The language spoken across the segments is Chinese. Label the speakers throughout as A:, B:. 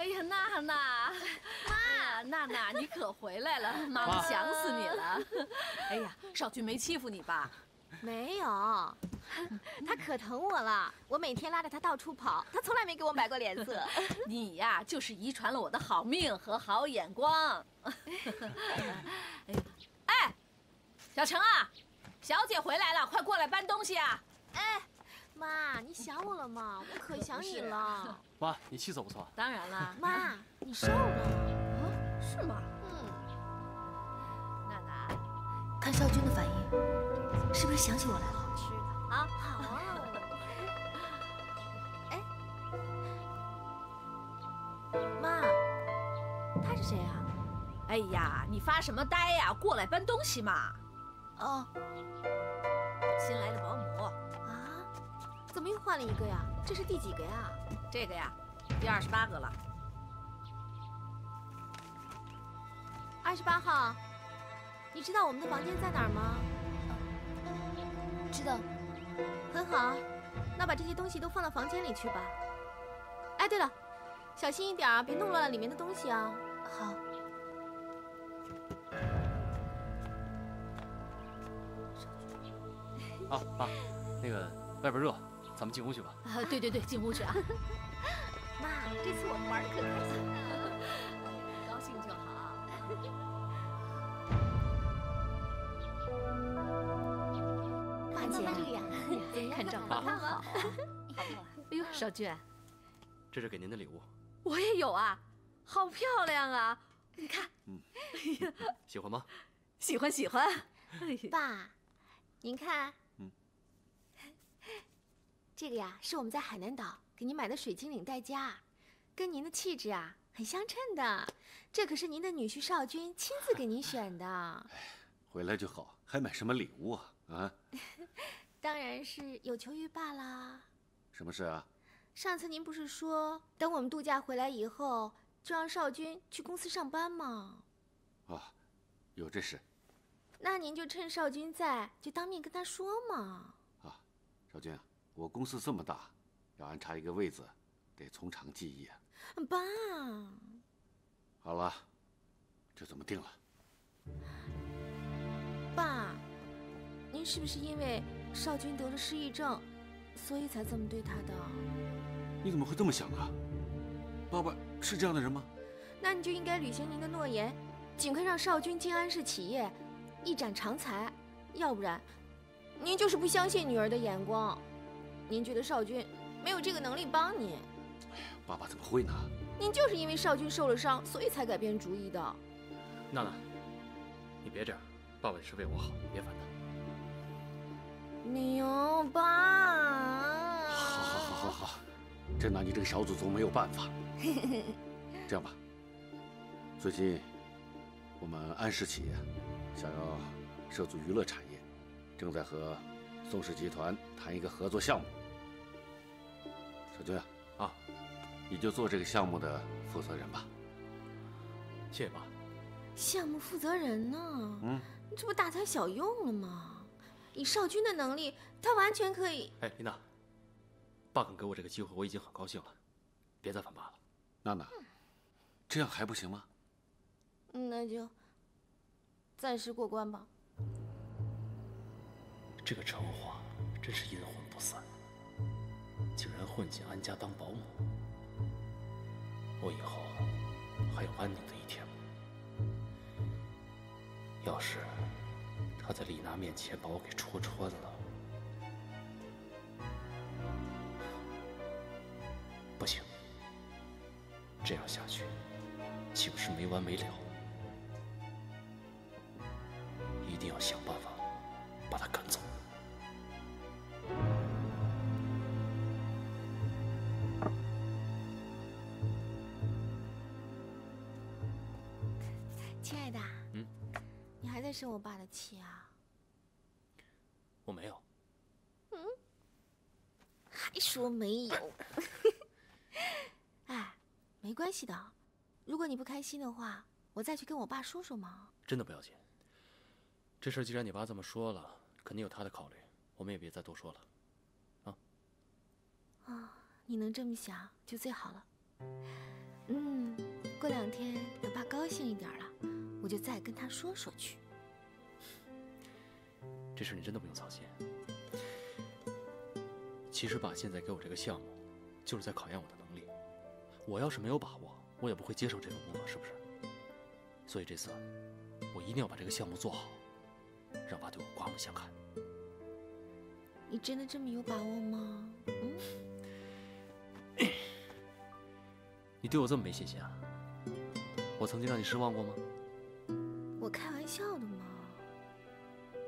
A: 哎呀，娜娜，妈，娜娜，你可回来了，妈妈想死你了。哎呀，少君没欺负你吧？
B: 没有，他可疼我了。我每天拉着他到处跑，他从来没给我摆过脸色。
A: 你呀，就是遗传了我的好命和好眼光。哎小程啊，小姐回来了，快过来搬东西啊！
B: 哎。妈，你想我了吗？我可想你了。
C: 妈，你气色不错。
A: 当然了。
B: 妈，你瘦了。啊，
A: 是吗？
B: 嗯。
A: 娜娜，
D: 看少君的反应，是不是想起我来了？
A: 好吃的。
B: 啊，好。哎，妈，他是谁啊？
A: 哎呀，你发什么呆呀？过来搬东西嘛。
B: 哦。
A: 新来的保姆。
B: 怎么又换了一个呀？这是第几个呀？
A: 这个呀，第二十八个了。
B: 二十八号，你知道我们的房间在哪儿吗？
D: 知道。
B: 很好，那把这些东西都放到房间里去吧。哎，对了，小心一点啊，别弄乱了里面的东西啊。
D: 好。
C: 啊，爸，那个外边热。咱们进屋去吧。
A: 啊，对对对，进屋去啊！
B: 妈，这次我们玩的可开心了，
A: 高兴就好。
B: 爸姐，这个呀，
A: 看照
B: 片，好，
A: 好，好。哎呦，少俊，
C: 这是给您的礼物。
A: 我也有啊，好漂亮啊！你看，嗯，
C: 哎呀，喜欢吗？
A: 喜欢，喜欢。
B: 爸，您看。这个呀，是我们在海南岛给您买的水晶领带夹，跟您的气质啊很相称的。这可是您的女婿少君亲自给您选的。
E: 回来就好，还买什么礼物啊？啊？
B: 当然是有求于爸啦。
E: 什么事啊？
B: 上次您不是说等我们度假回来以后，就让少君去公司上班吗？
E: 啊，有这事。
B: 那您就趁少君在，就当面跟他说嘛。
E: 啊，少君啊。我公司这么大，要安插一个位子，得从长计议啊。
B: 爸，
E: 好了，就这么定了。
B: 爸，您是不是因为少君得了失忆症，所以才这么对他的？
E: 你怎么会这么想啊？爸爸是这样的人吗？
B: 那你就应该履行您的诺言，尽快让少君进安氏企业一展长才，要不然，您就是不相信女儿的眼光。您觉得少君没有这个能力帮您？
E: 爸爸怎么会呢？
B: 您就是因为少君受了伤，所以才改变主意的。
C: 娜娜，你别这样，爸爸也是为我好，你别烦他。
B: 牛爸。
E: 好，好，好，好，好，真拿你这个小祖宗没有办法。这样吧，最近我们安氏企业想要涉足娱乐产业，正在和宋氏集团谈一个合作项目。小军
C: 啊，
E: 你就做这个项目的负责人吧。
C: 谢谢爸。
B: 项目负责人呢？嗯，这不大材小用了吗？以少军的能力，他完全可以。
C: 哎，丽娜，爸肯给我这个机会，我已经很高兴了，别再烦爸了。
E: 娜娜，这样还不行吗？
B: 那就暂时过关吧。
C: 这个陈华真是阴魂不散。竟然混进安家当保姆，我以后还有安宁的一天吗？要是他在丽娜面前把我给戳穿了，不行，这样下去岂不是没完没了？一定要想办法把他赶走。
B: 生我爸的气啊！
C: 我没有。嗯，
B: 还说没有？哎，没关系的。如果你不开心的话，我再去跟我爸说说嘛。
C: 真的不要紧。这事既然你爸这么说了，肯定有他的考虑，我们也别再多说了。啊？
B: 啊，你能这么想就最好了。嗯，过两天等爸高兴一点了，我就再跟他说说去。
C: 这事你真的不用操心。其实爸现在给我这个项目，就是在考验我的能力。我要是没有把握，我也不会接受这份工作，是不是？所以这次，我一定要把这个项目做好，让爸对我刮目相看。
B: 你真的这么有把握吗？嗯，
C: 你对我这么没信心啊？我曾经让你失望过吗？
B: 我开玩笑的嘛。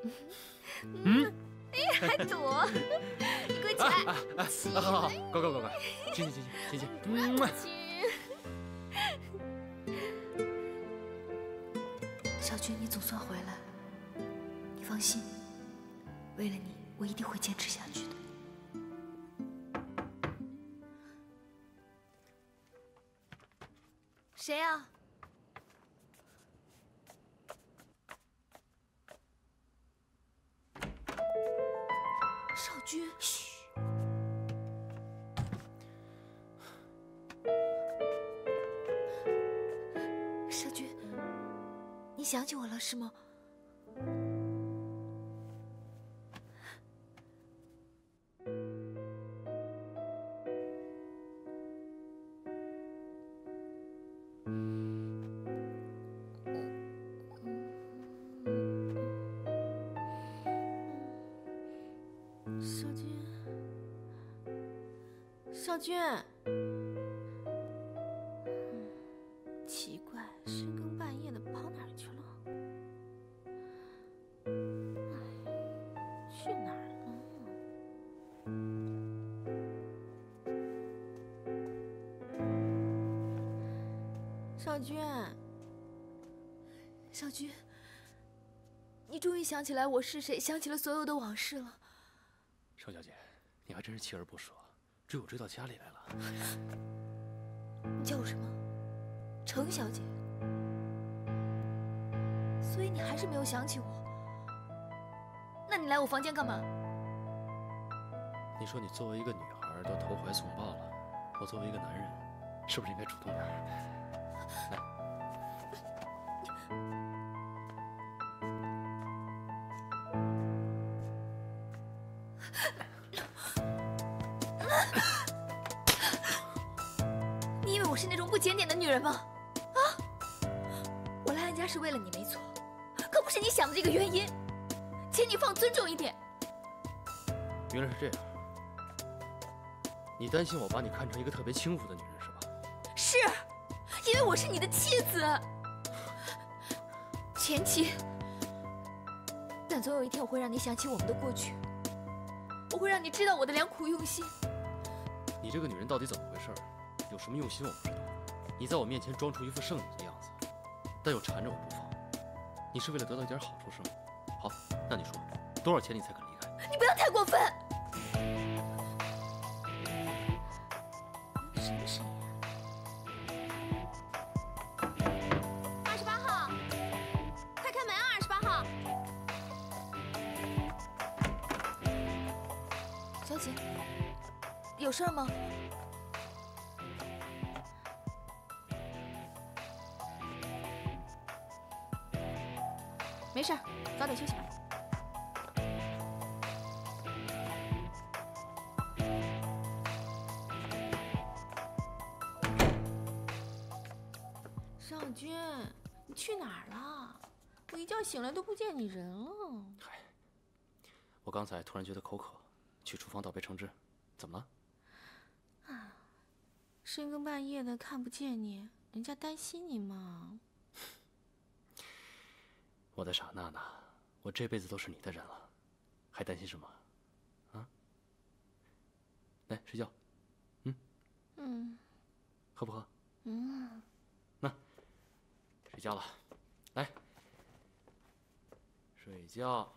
C: 嗯，
B: 哎呀，还躲？你跪起来！
C: 啊，好好好，乖乖乖乖，亲亲亲亲亲亲。
D: 小军，你总算回来，你放心，为了你，我一定会坚持下去的。
B: 是吗小军小军君，小君，你终于想起来我是谁，想起了所有的往事了。
C: 程小姐，你还真是锲而不舍，追我追到家里来了。
B: 你叫我什么？程小姐。所以你还是没有想起我。那你来我房间干嘛？
C: 你说你作为一个女孩都投怀送抱了，我作为一个男人，是不是应该主动点儿？来，
B: 你以为我是那种不检点的女人吗？啊！我来安家是为了你没错，可不是你想的这个原因。请你放尊重一点。
C: 原来是这样。你担心我把你看成一个特别轻浮的女人是吧？
B: 是，因为我是你的妻子，前妻。但总有一天我会让你想起我们的过去，我会让你知道我的良苦用心。
C: 你这个女人到底怎么回事？有什么用心我不知道。你在我面前装出一副圣女的样子，但又缠着我不放。你是为了得到一点好处是吗？好，那你说多少钱你才肯离开？
B: 你不要太过分！事儿吗？没事儿，早点休息吧。少君，你去哪儿了？我一觉醒来都不见你人了。
C: 嗨，我刚才突然觉得口渴，去厨房倒杯橙汁。怎么了？
B: 深更半夜的看不见你，人家担心你嘛。
C: 我的傻娜娜，我这辈子都是你的人了，还担心什么？啊？来睡觉，
B: 嗯嗯
C: 喝不喝？
B: 嗯，那
C: 睡觉了，来，睡觉。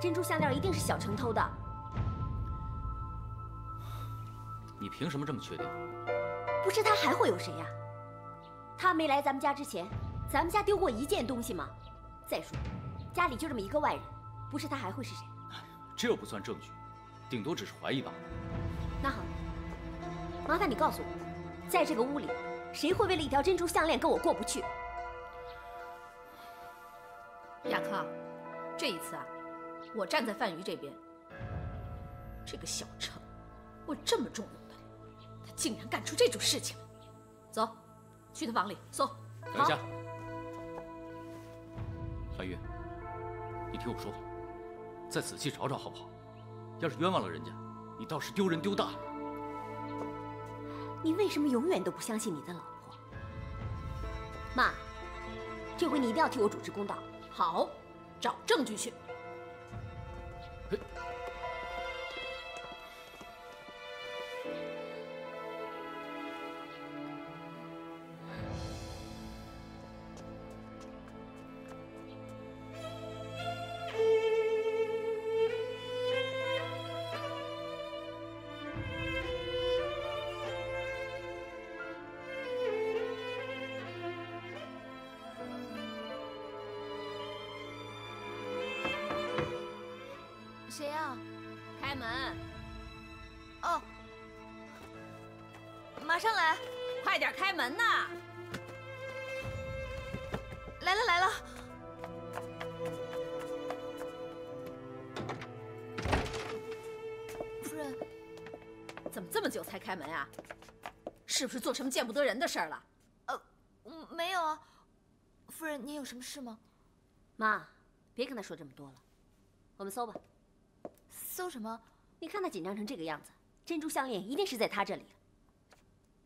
F: 珍珠项链一定是小程偷的。
G: 你凭什么这么确定？
F: 不是他还会有谁呀？他没来咱们家之前，咱们家丢过一件东西吗？再说，家里就这么一个外人，不是他还会是谁？
G: 这又不算证据，顶多只是怀疑罢了。
F: 那好，麻烦你告诉我，在这个屋里，谁会为了一条珍珠项链跟我过不去？
A: 亚克，这一次啊，我站在范瑜这边。这个小程，我这么重用他，他竟然干出这种事情来。走，去他房里搜。
G: 等一下，范玉，你听我说，再仔细找找好不好？要是冤枉了人家，你倒是丢人丢大了。
F: 你为什么永远都不相信你的老婆？妈，这回你一定要替我主持公道。
A: 好，找证据去。
D: 谁
A: 做什么见不得人的事儿了？
D: 呃，嗯，没有啊。夫人，您有什么事吗？
F: 妈，别跟他说这么多了，我们搜吧。
D: 搜什么？
F: 你看他紧张成这个样子，珍珠项链一定是在他这里。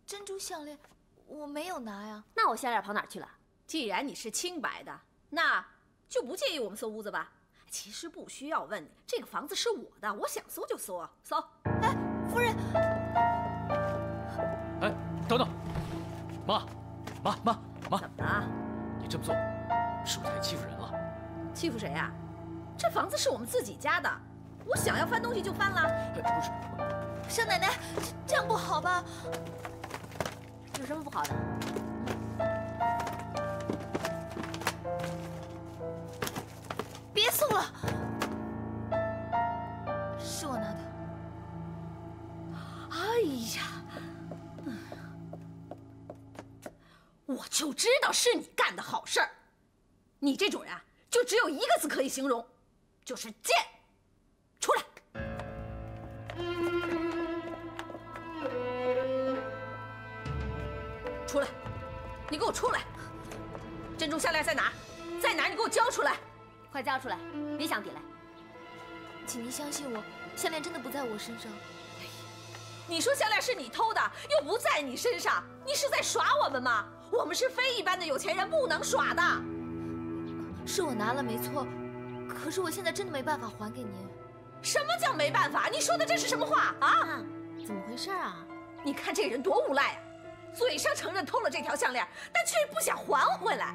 D: 珍珠项链，我没有拿呀。
F: 那我项链跑哪儿去了？
A: 既然你是清白的，那就不介意我们搜屋子吧？其实不需要问你，这个房子是我的，我想搜就搜啊，搜。
D: 哎，夫人，
G: 哎，等等，妈，妈妈妈，
A: 怎么了？
G: 你这么做，是不是太欺负人了？
A: 欺负谁呀？这房子是我们自己家的，我想要翻东西就翻了。
G: 哎，不是，
D: 少奶奶，这样不好吧？
F: 有什么不好的？
D: 别送了，我
A: 就知道是你干的好事儿。你这种人啊，就只有一个字可以形容，就是贱。出来！出来！你给我出来！珍珠项链在哪儿？在哪儿？你给我交出来！
F: 快交出来，别想抵赖。
D: 请您相信我，项链真的不在我身上。
A: 你说项链是你偷的，又不在你身上，你是在耍我们吗？我们是非一般的有钱人，不能耍的。
D: 是我拿了没错，可是我现在真的没办法还给您。
A: 什么叫没办法？你说的这是什么话啊？
D: 怎么回事啊？
A: 你看这人多无赖啊！嘴上承认偷了这条项链，但却不想还回来。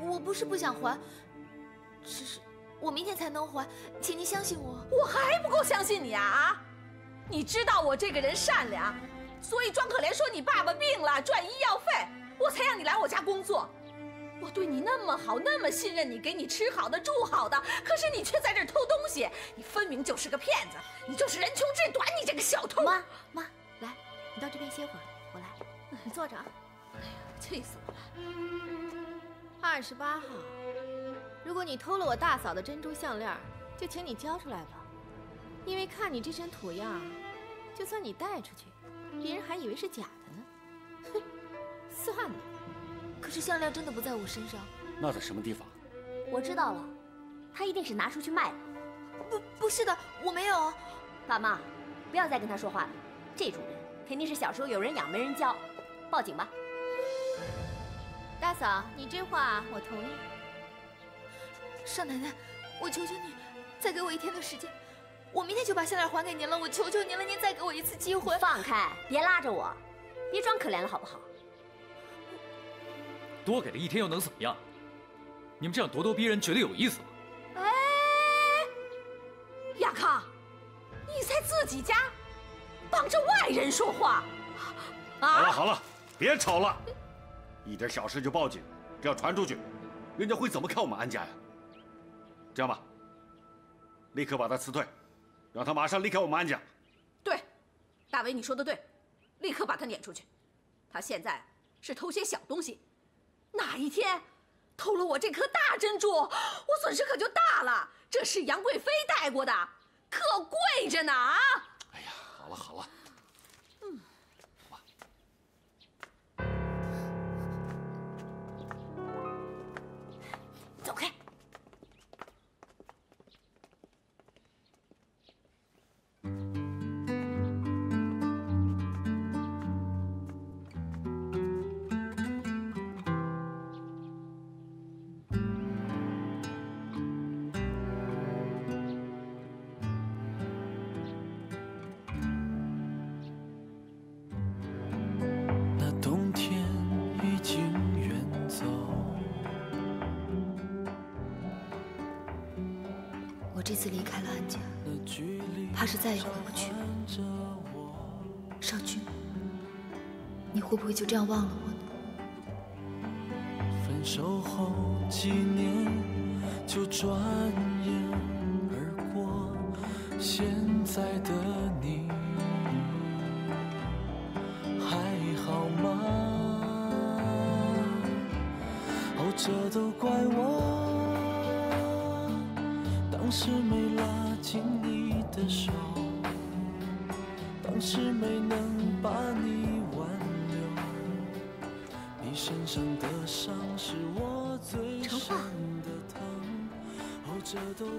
D: 我不是不想还，只是我明天才能还，请您相信我。
A: 我还不够相信你啊啊！你知道我这个人善良，所以装可怜说你爸爸病了赚医药费，我才让你来我家工作。我对你那么好，那么信任你，给你吃好的住好的，可是你却在这儿偷东西，你分明就是个骗子，你就是人穷志短，你这个小偷！
D: 妈妈，来，你到这边歇会儿，我来，你坐着啊。
A: 哎呀，气死我了！
D: 二十八号，如果你偷了我大嫂的珍珠项链，就请你交出来吧。因为看你这身土样，就算你带出去，别人还以为是假的呢。哼，算了。可是项链真的不在我身上。
E: 那在什么地方？
F: 我知道了，他一定是拿出去卖了。
D: 不，不是的，我没有。
F: 爸妈，不要再跟他说话了。这种人肯定是小时候有人养没人教。报警吧。
D: 大嫂，你这话我同意。少奶奶，我求求你，再给我一天的时间，我明天就把项链还给您了。我求求您了，您再给我一次机会。
F: 放开，别拉着我，别装可怜了，好不好？
G: 多给他一天又能怎么样？你们这样咄咄逼人，觉得有意思吗？
A: 哎，亚康，你在自己家帮着外人说话，啊？
E: 好了好了，别吵了，一点小事就报警，这要传出去，人家会怎么看我们安家呀？这样吧，立刻把他辞退，让他马上离开我们安家。
A: 对，大伟你说的对，立刻把他撵出去。他现在是偷些小东西，哪一天偷了我这颗大珍珠，我损失可就大了。这是杨贵妃戴过的，可贵着呢啊！
E: 哎呀，好了好了，
D: 这样忘了我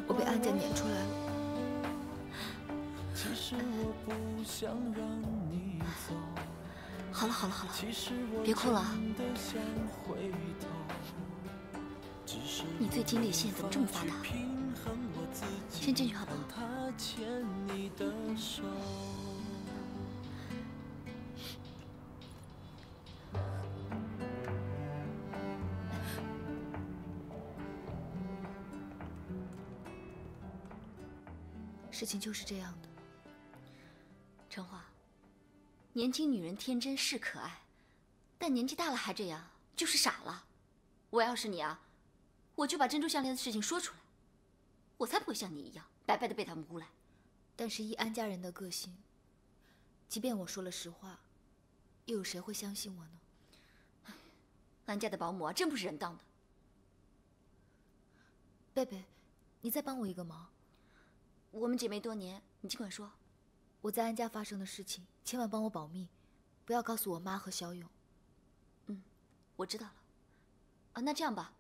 H: 我
D: 被安家撵出来了。
H: 其实我不想让你走，
D: 好了好了好了，别哭了你最近泪腺怎么这么发达先进去好不好？事情就是这样的。
I: 陈华，年轻女人天真是可爱，但年纪大了还这样，就是傻了。我要是你啊，我就把珍珠项链的事情说出来，我才不会像你一样白白的被他们诬赖。
D: 但是依安家人的个性，即便我说了实话，又有谁会相信我呢？
I: 安家的保姆啊，真不是人当的。
D: 贝贝，你再帮我一个忙，
I: 我们姐妹多年，你尽管说。
D: 我在安家发生的事情，千万帮我保密，不要告诉我妈和小勇。
I: 嗯我知道了。啊，那这样吧，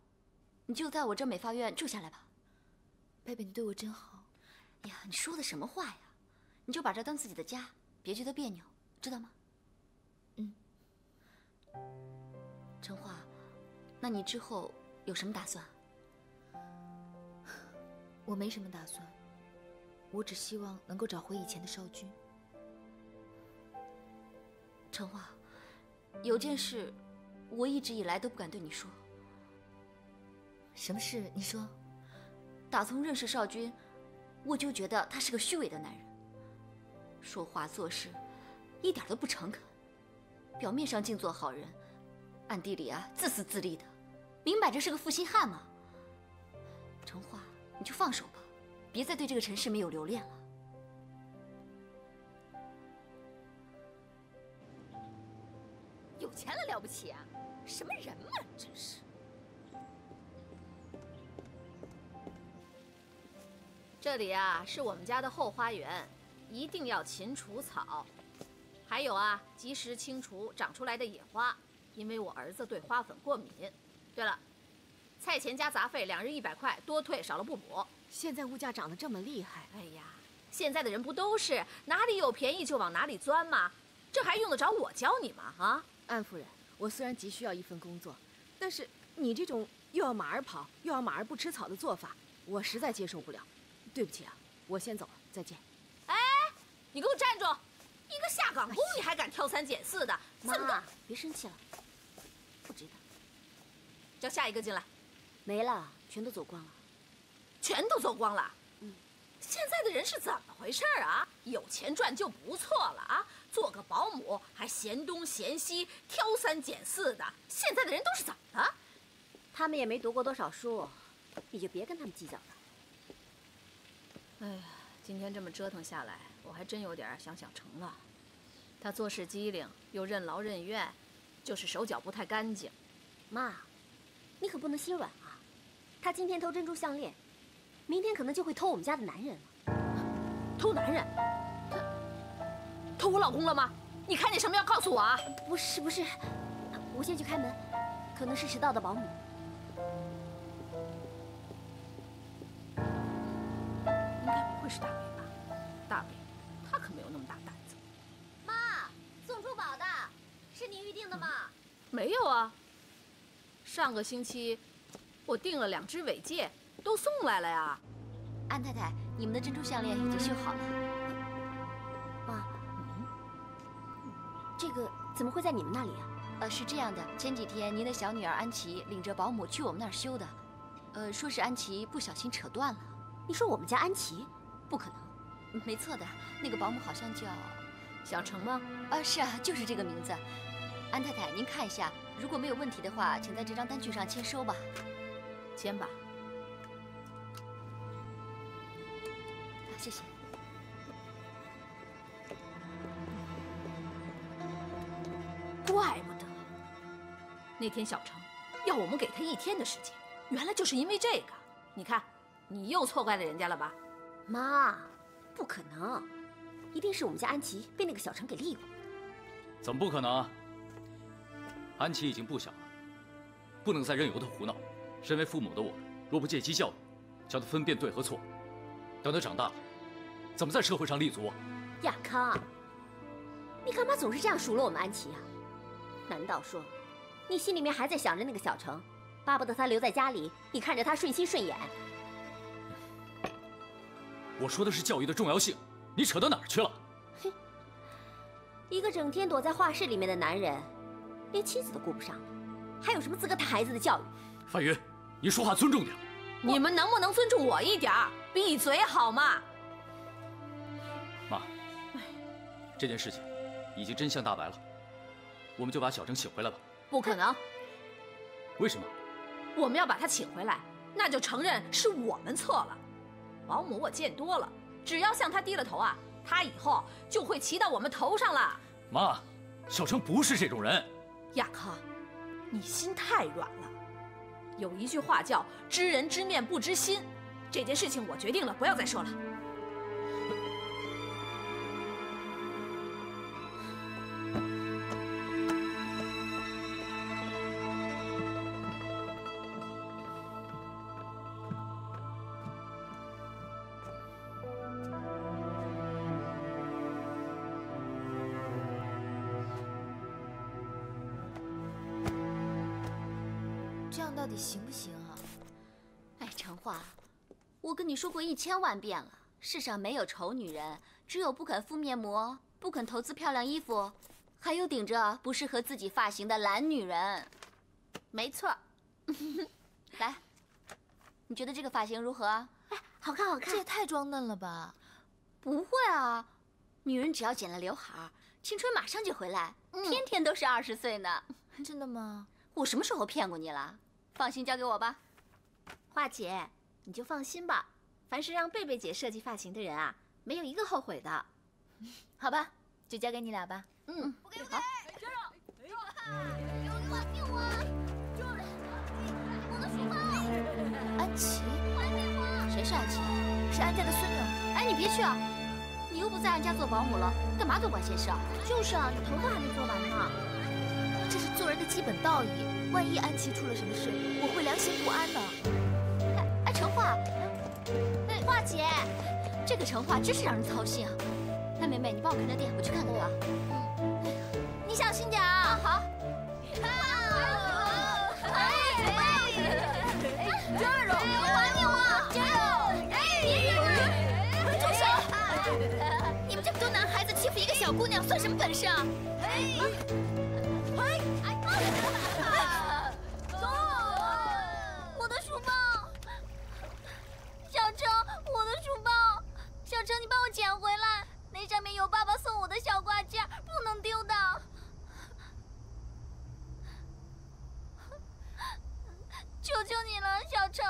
I: 你就在我这美发院住下来吧。
D: 贝贝，你对我真好。
I: 哎呀，你说的什么话呀？你就把这当自己的家，别觉得别扭，知道吗？
D: 嗯。
I: 陈华，那你之后有什么打算？
D: 我没什么打算，我只希望能够找回以前的少君。
I: 陈华，有件事，我一直以来都不敢对你说。
D: 什么事？你说。
I: 打从认识少君，我就觉得他是个虚伪的男人，说话做事一点都不诚恳，表面上净做好人，暗地里啊自私自利的，明摆着是个负心汉嘛。陈华，你就放手吧，别再对这个城市没有留恋了。有钱了了不起啊？什么人嘛，真是！
A: 这里啊是我们家的后花园，一定要勤除草，还有啊及时清除长出来的野花，因为我儿子对花粉过敏。对了，菜钱加杂费两日一百块，多退少了不补。
B: 现在物价涨得这么厉害，
A: 哎呀，现在的人不都是哪里有便宜就往哪里钻吗？这还用得着我教你吗？啊，
B: 安夫人，我虽然急需要一份工作，但是你这种又要马儿跑又要马儿不吃草的做法，我实在接受不了。对不起啊，我先走了，再见。
A: 哎，你给我站住！一个下岗工你还敢挑三拣四的？这么
I: 妈，别生气了，不值得。
A: 叫下一个进来，
I: 没了，全都走光了。
A: 全都走光了。
I: 嗯，
A: 现在的人是怎么回事啊？有钱赚就不错了啊！做个保姆还嫌东嫌西、挑三拣四的，现在的人都是怎么了？
F: 他们也没读过多少书，你就别跟他们计较了。
A: 哎呀，今天这么折腾下来，我还真有点想想成了。他做事机灵，又任劳任怨，就是手脚不太干净。
F: 妈，你可不能心软啊！他今天偷珍珠项链，明天可能就会偷我们家的男人了。
A: 偷男人？他偷我老公了吗？你看见什么要告诉我啊？
F: 不是不是，我先去开门，可能是迟到的保姆。
A: 应该不会是大北吧？大北，他可没有那么大胆子。
F: 妈，送珠宝的，是你预定的吗？
A: 没有啊。上个星期我订了两只尾戒，都送来了呀。
I: 安太太，你们的珍珠项链已经修好了。
F: 妈，这个怎么会在你们那里啊？
I: 呃，是这样的，前几天您的小女儿安琪领着保姆去我们那儿修的，呃，说是安琪不小心扯断了。
F: 你说我们家安琪？不可能，
I: 没错的，那个保姆好像叫
A: 小程吗？
I: 啊，是啊，就是这个名字。安太太，您看一下，如果没有问题的话，请在这张单据上签收吧。
A: 签吧。
I: 谢谢。
A: 怪不得那天小程要我们给他一天的时间，原来就是因为这个。你看，你又错怪了人家了吧？
F: 妈，不可能，一定是我们家安琪被那个小程给利用。
G: 怎么不可能？安琪已经不小了，不能再任由他胡闹。身为父母的我们，若不借机教育，教他分辨对和错，等他长大了，怎么在社会上立足？
F: 亚康，你干嘛总是这样数落我们安琪呀？难道说，你心里面还在想着那个小程，巴不得他留在家里，你看着他顺心顺眼？
G: 我说的是教育的重要性，你扯到哪儿去了？
F: 哼，一个整天躲在画室里面的男人，连妻子都顾不上，还有什么资格谈孩子的教育？
G: 范云，你说话尊重点。
A: 你们能不能尊重我一点儿？闭嘴好吗？
G: 这件事情已经真相大白了，我们就把小程请回来吧。
A: 不可能！
G: 为什么？
A: 我们要把他请回来，那就承认是我们错了。保姆我见多了，只要向他低了头啊，他以后就会骑到我们头上了。
G: 妈，小程不是这种人。
A: 亚康，你心太软了。有一句话叫“知人知面不知心”，这件事情我决定了，不要再说了。
I: 跟你说过一千万遍了，世上没有丑女人，只有不肯敷面膜、不肯投资漂亮衣服，还有顶着不适合自己发型的懒女人。
A: 没错。
I: 来，你觉得这个发型如何？
F: 哎，好看，好看。
B: 这也太装嫩了吧！
I: 不会啊，女人只要剪了刘海，青春马上就回来，天天都是二十岁呢。
B: 真的吗？
I: 我什么时候骗过你了？放心，交给我吧。
F: 华姐，你就放心吧，凡是让贝贝姐设计发型的人啊，没有一个后悔的。
B: 好吧，就交给你俩吧。
I: 嗯，
F: 不给我
I: 好。
F: 接着，给我，给我，听我，就是我的书包。
B: 安琪，
F: 还给我。
I: 谁是安琪？
B: 是安家的孙女。
I: 哎，你别去啊！你又不在安家做保姆了，干嘛多管闲事啊？
F: 就是啊，你头发还没做完呢。
B: 这是做人的基本道义，万一安琪出了什么事，我会良心不安的。
I: 哎哎，陈化，
F: 姐，
I: 这个陈化真是让人操心啊！那，妹妹，你帮我看着店，我去看看他。
F: 嗯，你小心点啊。
I: 好。
F: 哎哎，
B: 娟儿，
F: 还给我，
B: 娟儿，哎，住手！你们这么多男孩子欺负一个小姑娘，算什么本事啊？
F: 哎。我的书包，小程，我的书包，
J: 小程，你帮我捡回来，那上面有爸爸送我的小挂件，不能丢的。求求你了，小
K: 程。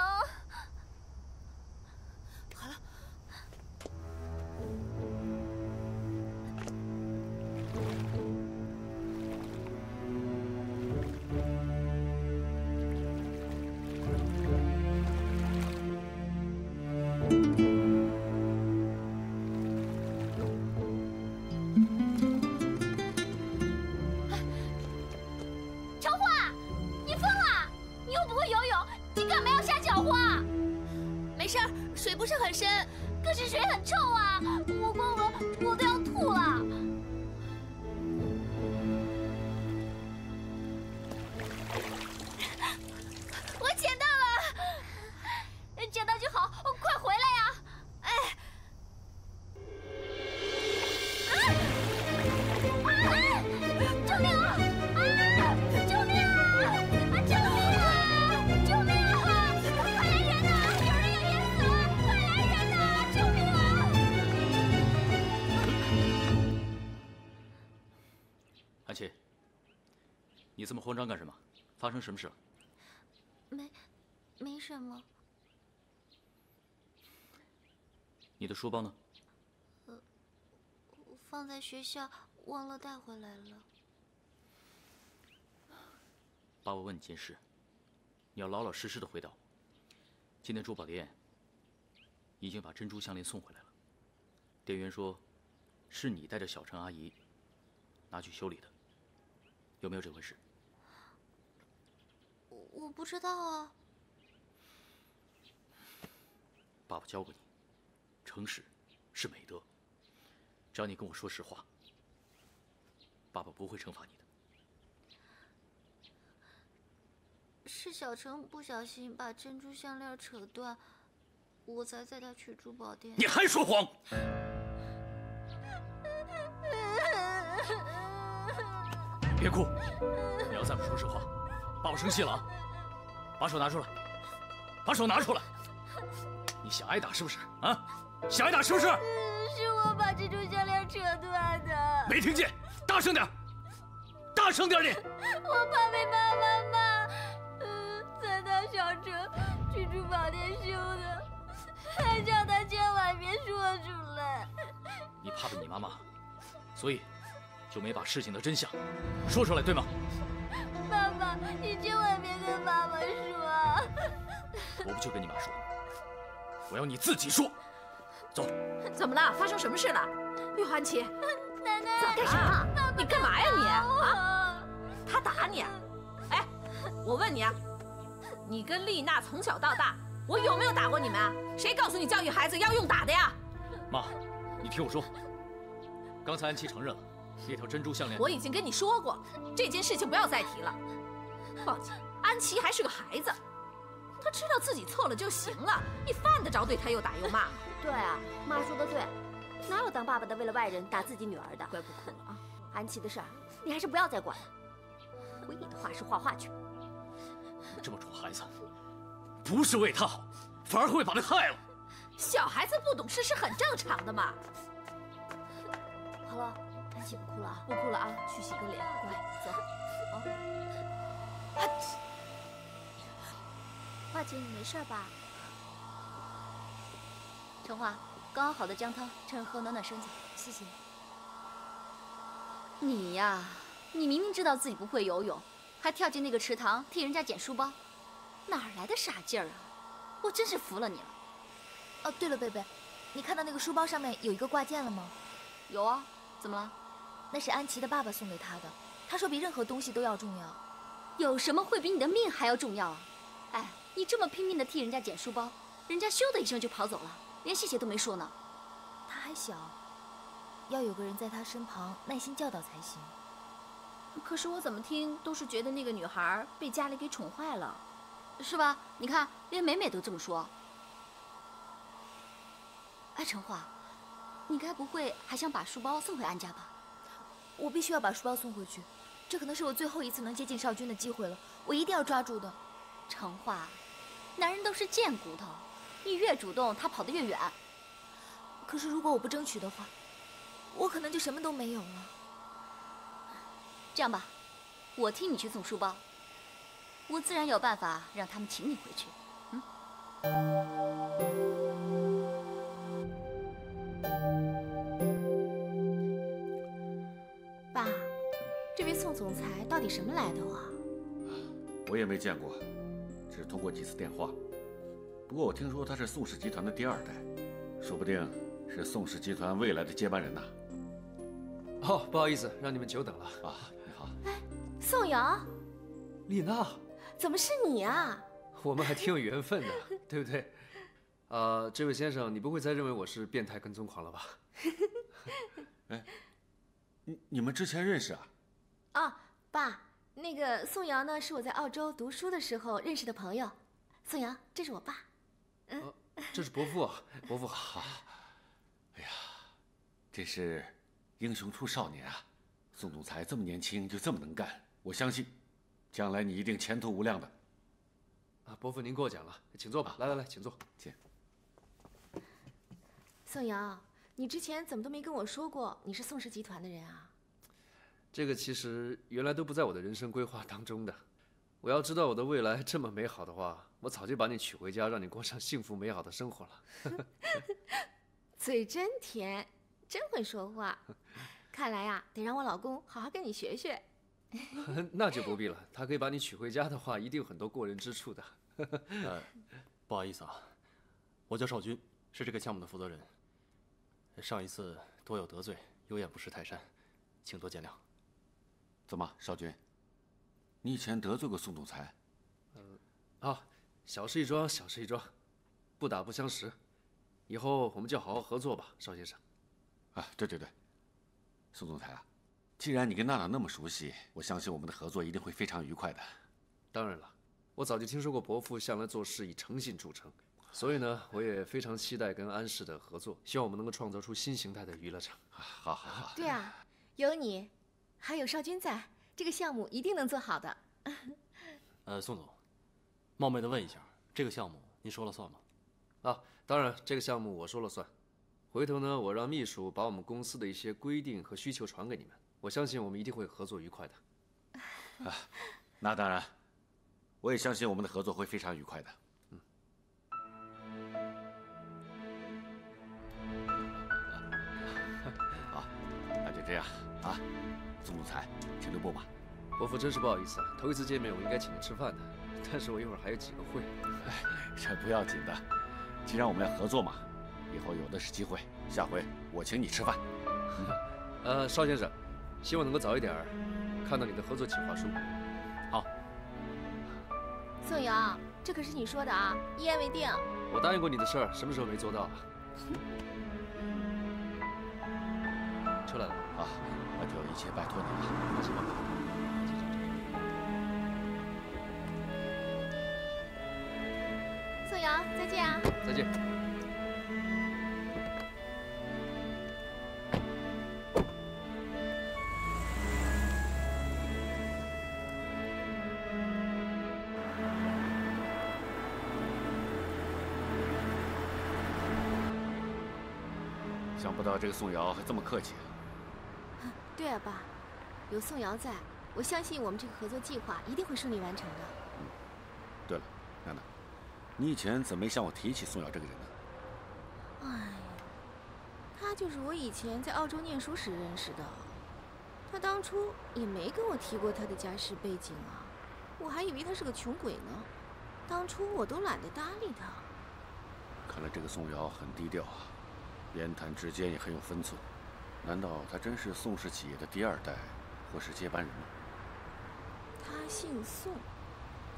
J: 成
G: 慌张干什么？发生什么事了？
J: 没，没什么。
G: 你的书包呢？
J: 我放在学校，忘了带回来了。
G: 爸，我问你件事，你要老老实实的回答我。今天珠宝店已经把珍珠项链送回来了，店员说，是你带着小陈阿姨拿去修理的，有没有这回事？
J: 我我不知道啊。
G: 爸爸教过你，诚实是美德。只要你跟我说实话，爸爸不会惩罚你的。
J: 是小程不小心把珍珠项链扯断，我才带他去珠宝店。
G: 你还说谎！别哭，你要再不说实话，爸爸生气了啊！把手拿出来，把手拿出来！你想挨打是不是？啊，想挨打是不是？
J: 是我把蜘蛛项链扯断的。
G: 没听见，大声点，大声点你！
J: 我怕被妈妈骂，嗯，才带小成去珠宝店修的，还叫他千万别说出来。
G: 你怕被你妈骂，所以就没把事情的真相说出来，对吗？
J: 爸爸，你千万别跟妈妈说。
G: 我不去跟你妈说，我要你自己说。走，
A: 怎么了？发生什么事了？哎呦，安琪，
J: 奶奶，
A: 干什么？你干嘛呀你？啊？
J: 啊！
A: 他打你啊？哎，我问你啊，你跟丽娜从小到大，我有没有打过你们啊？谁告诉你教育孩子要用打的呀？
G: 妈，你听我说，刚才安琪承认了，那条珍珠项链。
A: 我已经跟你说过，这件事情不要再提了。况且安琪还是个孩子，她知道自己错了就行了，你犯得着对她又打又骂吗？
F: 对啊，妈说的对，哪有当爸爸的为了外人打自己女儿的？
A: 乖，不哭了啊。
F: 安琪的事儿，你还是不要再管了，回你的画室画画去。
G: 你这么宠孩子，不是为他好，反而会把他害了。
A: 小孩子不懂事是很正常的嘛。
F: 好了，不哭了啊，
A: 不哭了啊，去洗个脸，乖，走。啊，
J: 华姐，你没事吧？成华，刚熬好的姜汤，趁热喝暖暖身子。
F: 谢谢。
J: 你呀，你明明知道自己不会游泳，还跳进那个池塘替人家捡书包，哪儿来的傻劲儿啊？我真是服了你了。
D: 哦，对了，贝贝，你看到那个书包上面有一个挂件了吗？
J: 有啊，怎么了？
D: 那是安琪的爸爸送给她的，他说比任何东西都要重要。
J: 有什么会比你的命还要重要啊？哎，你这么拼命的替人家捡书包，人家咻的一声就跑走了，连谢谢都没说呢。
D: 他还小，要有个人在他身旁耐心教导才行。
A: 可是我怎么听都是觉得那个女孩被家里给宠坏了，
J: 是吧？你看，连美美都这么说。哎，陈华，你该不会还想把书包送回安家吧？
D: 我必须要把书包送回去，这可能是我最后一次能接近少君的机会了，我一定要抓住的。
J: 成化，男人都是贱骨头，你越主动，他跑得越远。
B: 可是如果我不争取的话，我可能就什么都没有了。
I: 这样吧，我替你去送书包，我自然有办法让他们请你回去。
B: 爸，总裁到底什么来头啊？
E: 我也没见过，只通过几次电话。不过我听说他是宋氏集团的第二代，说不定是宋氏集团未来的接班人呐。
L: 哦，不好意思，让你们久等了。
E: 啊，你好，哎
B: 宋瑶，
L: 丽娜，
B: 怎么是你啊？
L: 我们还挺有缘分的，对不对？啊，这位先生，你不会再认为我是变态跟踪狂了吧？
E: 哎你你们之前认识啊？
B: 啊，爸，那个宋瑶呢，是我在澳洲读书的时候认识的朋友。宋瑶，这是我爸。
L: 嗯这是伯父啊，伯父好。
E: 哎呀真是英雄出少年啊！宋总裁这么年轻就这么能干，我相信将来你一定前途无量的。
L: 啊，伯父您过奖了，请坐吧。来来来，请坐。
E: 请。
B: 宋瑶，你之前怎么都没跟我说过你是宋氏集团的人啊？
L: 这个其实原来都不在我的人生规划当中的。我要知道我的未来这么美好的话，我早就把你娶回家，让你过上幸福美好的生活了。
B: 嘴真甜，真会说话。看来呀、得让我老公好好跟你学学。
L: 那就不必了，他可以把你娶回家的话，一定有很多过人之处的。
G: 呃，不好意思啊，我叫邵军，是这个项目的负责人。上一次多有得罪，有眼不识泰山，请多见谅。
E: 怎么，少军？你以前得罪过宋总裁？
L: 啊，小事一桩，小事一桩，不打不相识。以后我们就好好合作吧，邵先生。
E: 啊，对对对，宋总裁啊，既然你跟娜娜那么熟悉，我相信我们的合作一定会非常愉快的。
L: 当然了，我早就听说过伯父向来做事以诚信著称，所以呢，我也非常期待跟安氏的合作，希望我们能够创造出新形态的娱乐场。
E: 好好好，
B: 对啊，有你，还有少军在，这个项目一定能做好的。
G: 呃，宋总，冒昧的问一下，这个项目您说了算吗？
L: 啊，当然，这个项目我说了算。回头呢，我让秘书把我们公司的一些规定和需求传给你们，我相信我们一定会合作愉快的。
E: 啊那当然，我也相信我们的合作会非常愉快的。嗯。好，那就这样总裁，请留步吧。
L: 伯父真是不好意思啊，头一次见面我应该请您吃饭的，但是我一会儿还有几个会。
E: 这不要紧的，既然我们要合作嘛，以后有的是机会。下回我请你吃饭。
L: 呃，邵先生，希望能够早一点看到你的合作企划书。
G: 好，
B: 宋瑶，这可是你说的啊，一言为定。
L: 我答应过你的事儿，什么时候没做到啊？出来了，
E: 啊，一切拜托你了。
L: 放心吧。
B: 宋瑶，再见啊。
L: 再见。
E: 想不到这个宋瑶还这么客气。
B: 对啊，爸，有宋瑶在，我相信我们这个合作计划一定会顺利完成的。
E: 嗯对了，娜娜，你以前怎么没向我提起宋瑶这个人呢？
B: 哎呀，他就是我以前在澳洲念书时认识的，他当初也没跟我提过他的家世背景啊，我还以为他是个穷鬼呢，当初我都懒得搭理他。
E: 看来这个宋瑶很低调啊，言谈之间也很有分寸。难道他真是宋氏企业的第二代，或是接班人吗？
B: 他姓宋，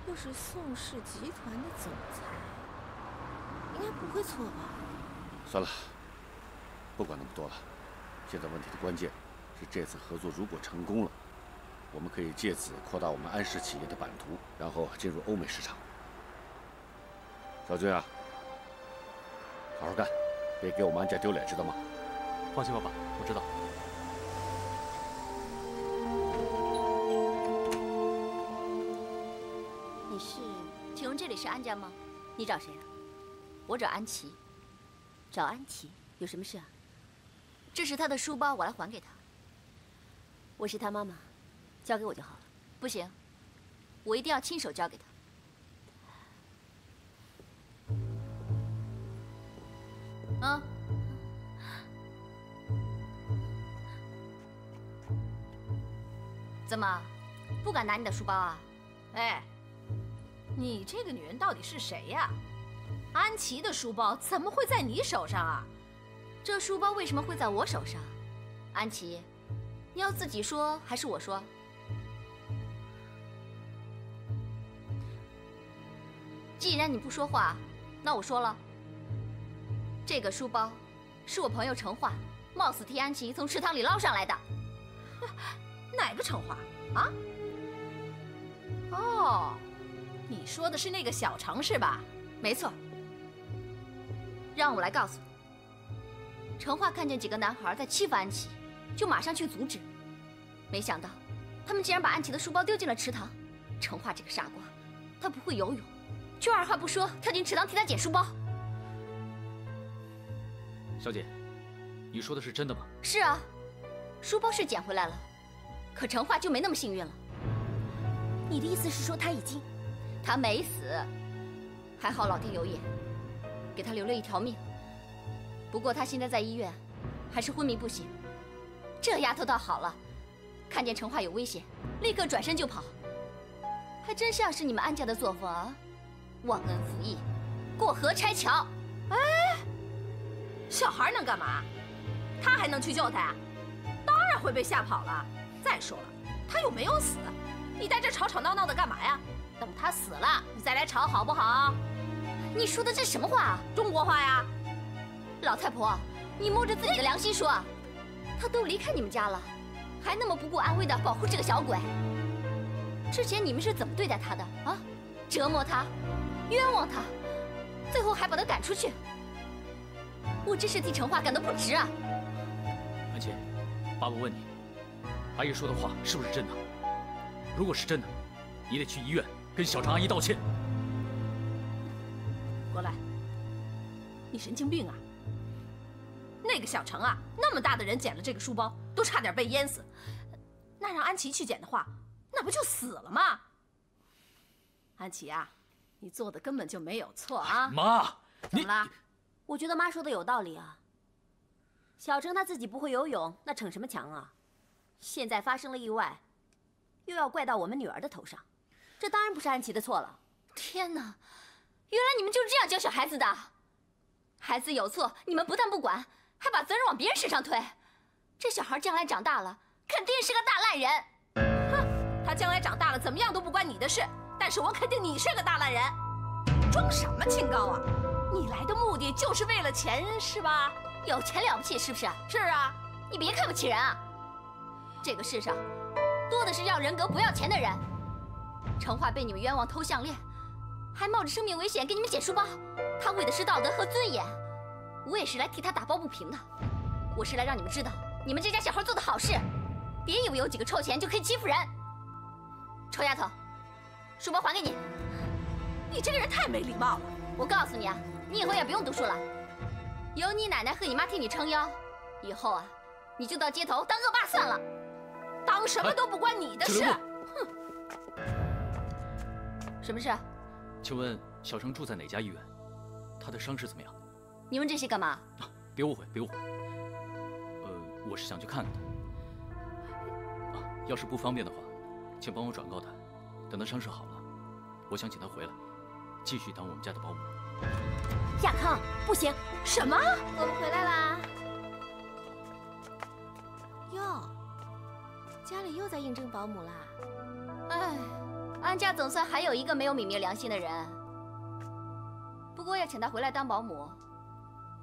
B: 又是宋氏集团的总裁，应该不会错吧？
E: 算了，不管那么多了。现在问题的关键是这次合作如果成功了，我们可以借此扩大我们安氏企业的版图，然后进入欧美市场。小军啊，好好干，别给我们安家丢脸，知道吗？
G: 放心吧，爸，我知道。
I: 你是请问这里是安家吗？你找谁啊？我找安琪。找安琪。
F: 有什么事啊？
I: 这是他的书包，我来还给他。
F: 我是他妈妈，交给我就好了。
I: 不行，我一定要亲手交给他。啊，怎么，不敢拿你的书包啊？
A: 哎，你这个女人到底是谁呀？安琪的书包怎么会在你手上啊？
I: 这书包为什么会在我手上？安琪，你要自己说还是我说？既然你不说话，那我说了。这个书包是我朋友程化冒死替安琪从池塘里捞上来的。
A: 哪个程华啊？哦，你说的是那个小程是吧？
I: 没错。让我来告诉你，程华看见几个男孩在欺负安琪，就马上去阻止。没想到，他们竟然把安琪的书包丢进了池塘。程华这个傻瓜，他不会游泳，却二话不说跳进池塘替他捡书包。
G: 小姐，你说的是真的吗？
I: 是啊，书包是捡回来了，可程化就没那么幸运了。
F: 你的意思是说他已经……
I: 他没死，还好老天有眼，给他留了一条命。不过他现在在医院，还是昏迷不醒。这丫头倒好了，看见程化有危险，立刻转身就跑，还真像是你们安家的作风啊！忘恩负义，过河拆桥。
A: 哎，小孩能干嘛？他还能去救他呀？当然会被吓跑了。再说了，他又没有死，你在这吵吵闹闹的干嘛呀？等他死了，你再来吵好不好？
I: 你说的这什么话啊？
A: 中国话呀！
I: 老太婆，你摸着自己的良心说，他都离开你们家了，还那么不顾安危的保护这个小鬼。之前你们是怎么对待他的啊？折磨他，冤枉他，最后还把他赶出去。我真是替程化感到不值啊！
G: 安琪，爸爸问你，阿姨说的话是不是真的？如果是真的，你得去医院。跟小程阿姨道歉。
A: 过来，你神经病啊！那个小程啊，那么大的人捡了这个书包，都差点被淹死。那让安琪去捡的话，那不就死了吗？安琪啊，你做的根本就没有错啊！
G: 妈，
F: 怎么了？我觉得妈说的有道理啊。小程他自己不会游泳，那逞什么强啊？现在发生了意外，又要怪到我们女儿的头上。这当然不是安琪的错了。
I: 天哪，原来你们就是这样教小孩子的！孩子有错，你们不但不管，还把责任往别人身上推。这小孩将来长大了，肯定是个大烂人。
A: 哼，他将来长大了怎么样都不关你的事。但是我肯定你是个大烂人。装什么清高啊？你来的目的就是为了钱是吧？
I: 有钱了不起是不是？
A: 是啊。
I: 你别看不起人啊！这个世上，多的是要人格不要钱的人。程化被你们冤枉偷项链，还冒着生命危险给你们捡书包，他为的是道德和尊严。我也是来替他打抱不平的，我是来让你们知道，你们这家小孩做的好事，别以为有几个臭钱就可以欺负人。臭丫头，书包还给你。
A: 你这个人太没礼貌了。
I: 我告诉你啊，你以后也不用读书了，有你奶奶和你妈替你撑腰，以后啊，你就到街头当恶霸算了，
A: 当什么都不关你的事。哼。
I: 什么事？
G: 请问小程住在哪家医院？他的伤势怎么样？
I: 你问这些干嘛？
G: 啊，别误会，别误会。呃，我是想去看看他。啊，要是不方便的话，请帮我转告他，等他伤势好了，我想请他回来，继续当我们家的保姆。
F: 亚康，不行！
A: 什么？
B: 我们回来啦！哟，家里又在应征保姆啦？
I: 哎。安家总算还有一个没有泯灭良心的人，不过要请他回来当保姆，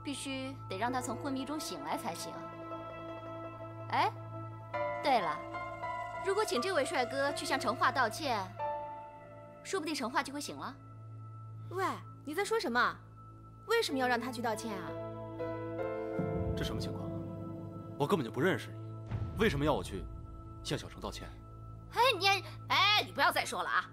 I: 必须得让他从昏迷中醒来才行。哎，对了，如果请这位帅哥去向成化道歉，说不定成化就会醒了。
B: 喂，你在说什么？为什么要让他去道歉啊？
G: 这什么情况？我根本就不认识你，为什么要我去向小程道歉？
A: 哎，你哎，你不要再说了啊！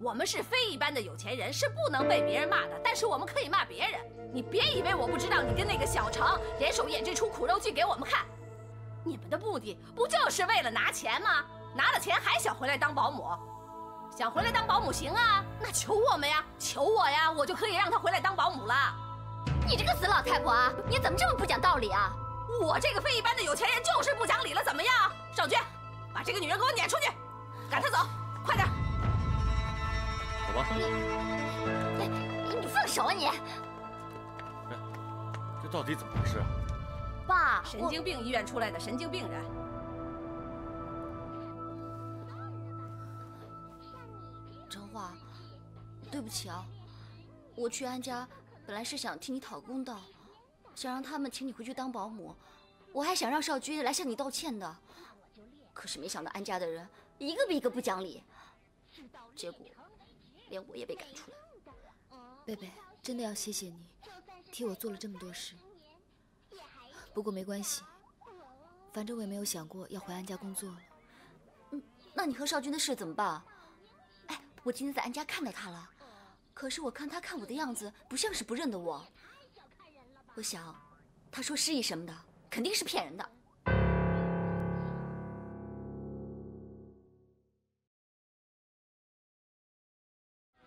A: 我们是非一般的有钱人，是不能被别人骂的，但是我们可以骂别人。你别以为我不知道你跟那个小程联手演这出苦肉计给我们看，你们的目的不就是为了拿钱吗？拿了钱还想回来当保姆？想回来当保姆行啊，那求我们呀，求我呀，我就可以让他回来当保姆了。
I: 你这个死老太婆啊，你怎么这么不讲道理啊？
A: 我这个非一般的有钱人就是不讲理了，怎么样？少君，把这个女人给我撵出去，赶她走，快点！
G: 走吧。
I: 你放手啊你！
E: 这到底怎么回事啊？
I: 爸，
A: 神经病医院出来的神经病人。
I: 陈华，对不起啊，我去安家本来是想替你讨公道，想让他们请你回去当保姆，我还想让少君来向你道歉的，可是没想到安家的人一个比一个不讲理，结果连我也被赶出来。
D: 贝贝，真的要谢谢你，替我做了这么多事。不过没关系，反正我也没有想过要回安家工作了。
I: 嗯，那你和少君的事怎么办？哎，我今天在安家看到他了，可是我看他看我的样子，不像是不认得我。我想，他说失忆什么的，肯定是骗人的。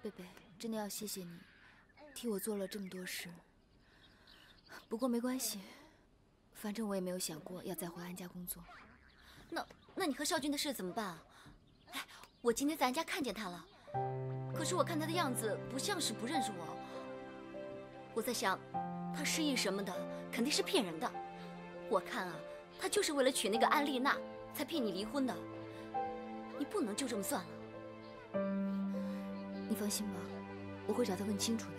D: 贝贝，真的要谢谢你，替我做了这么多事。不过没关系。反正我也没有想过要再回安家工作。
I: 那那你和少君的事怎么办啊？哎，我今天在安家看见他了，可是我看他的样子不像是不认识我。我在想，他失忆什么的，肯定是骗人的。我看啊，他就是为了娶那个安丽娜，才骗你离婚的。你不能就这么算了。
D: 你放心吧，我会找他问清楚的。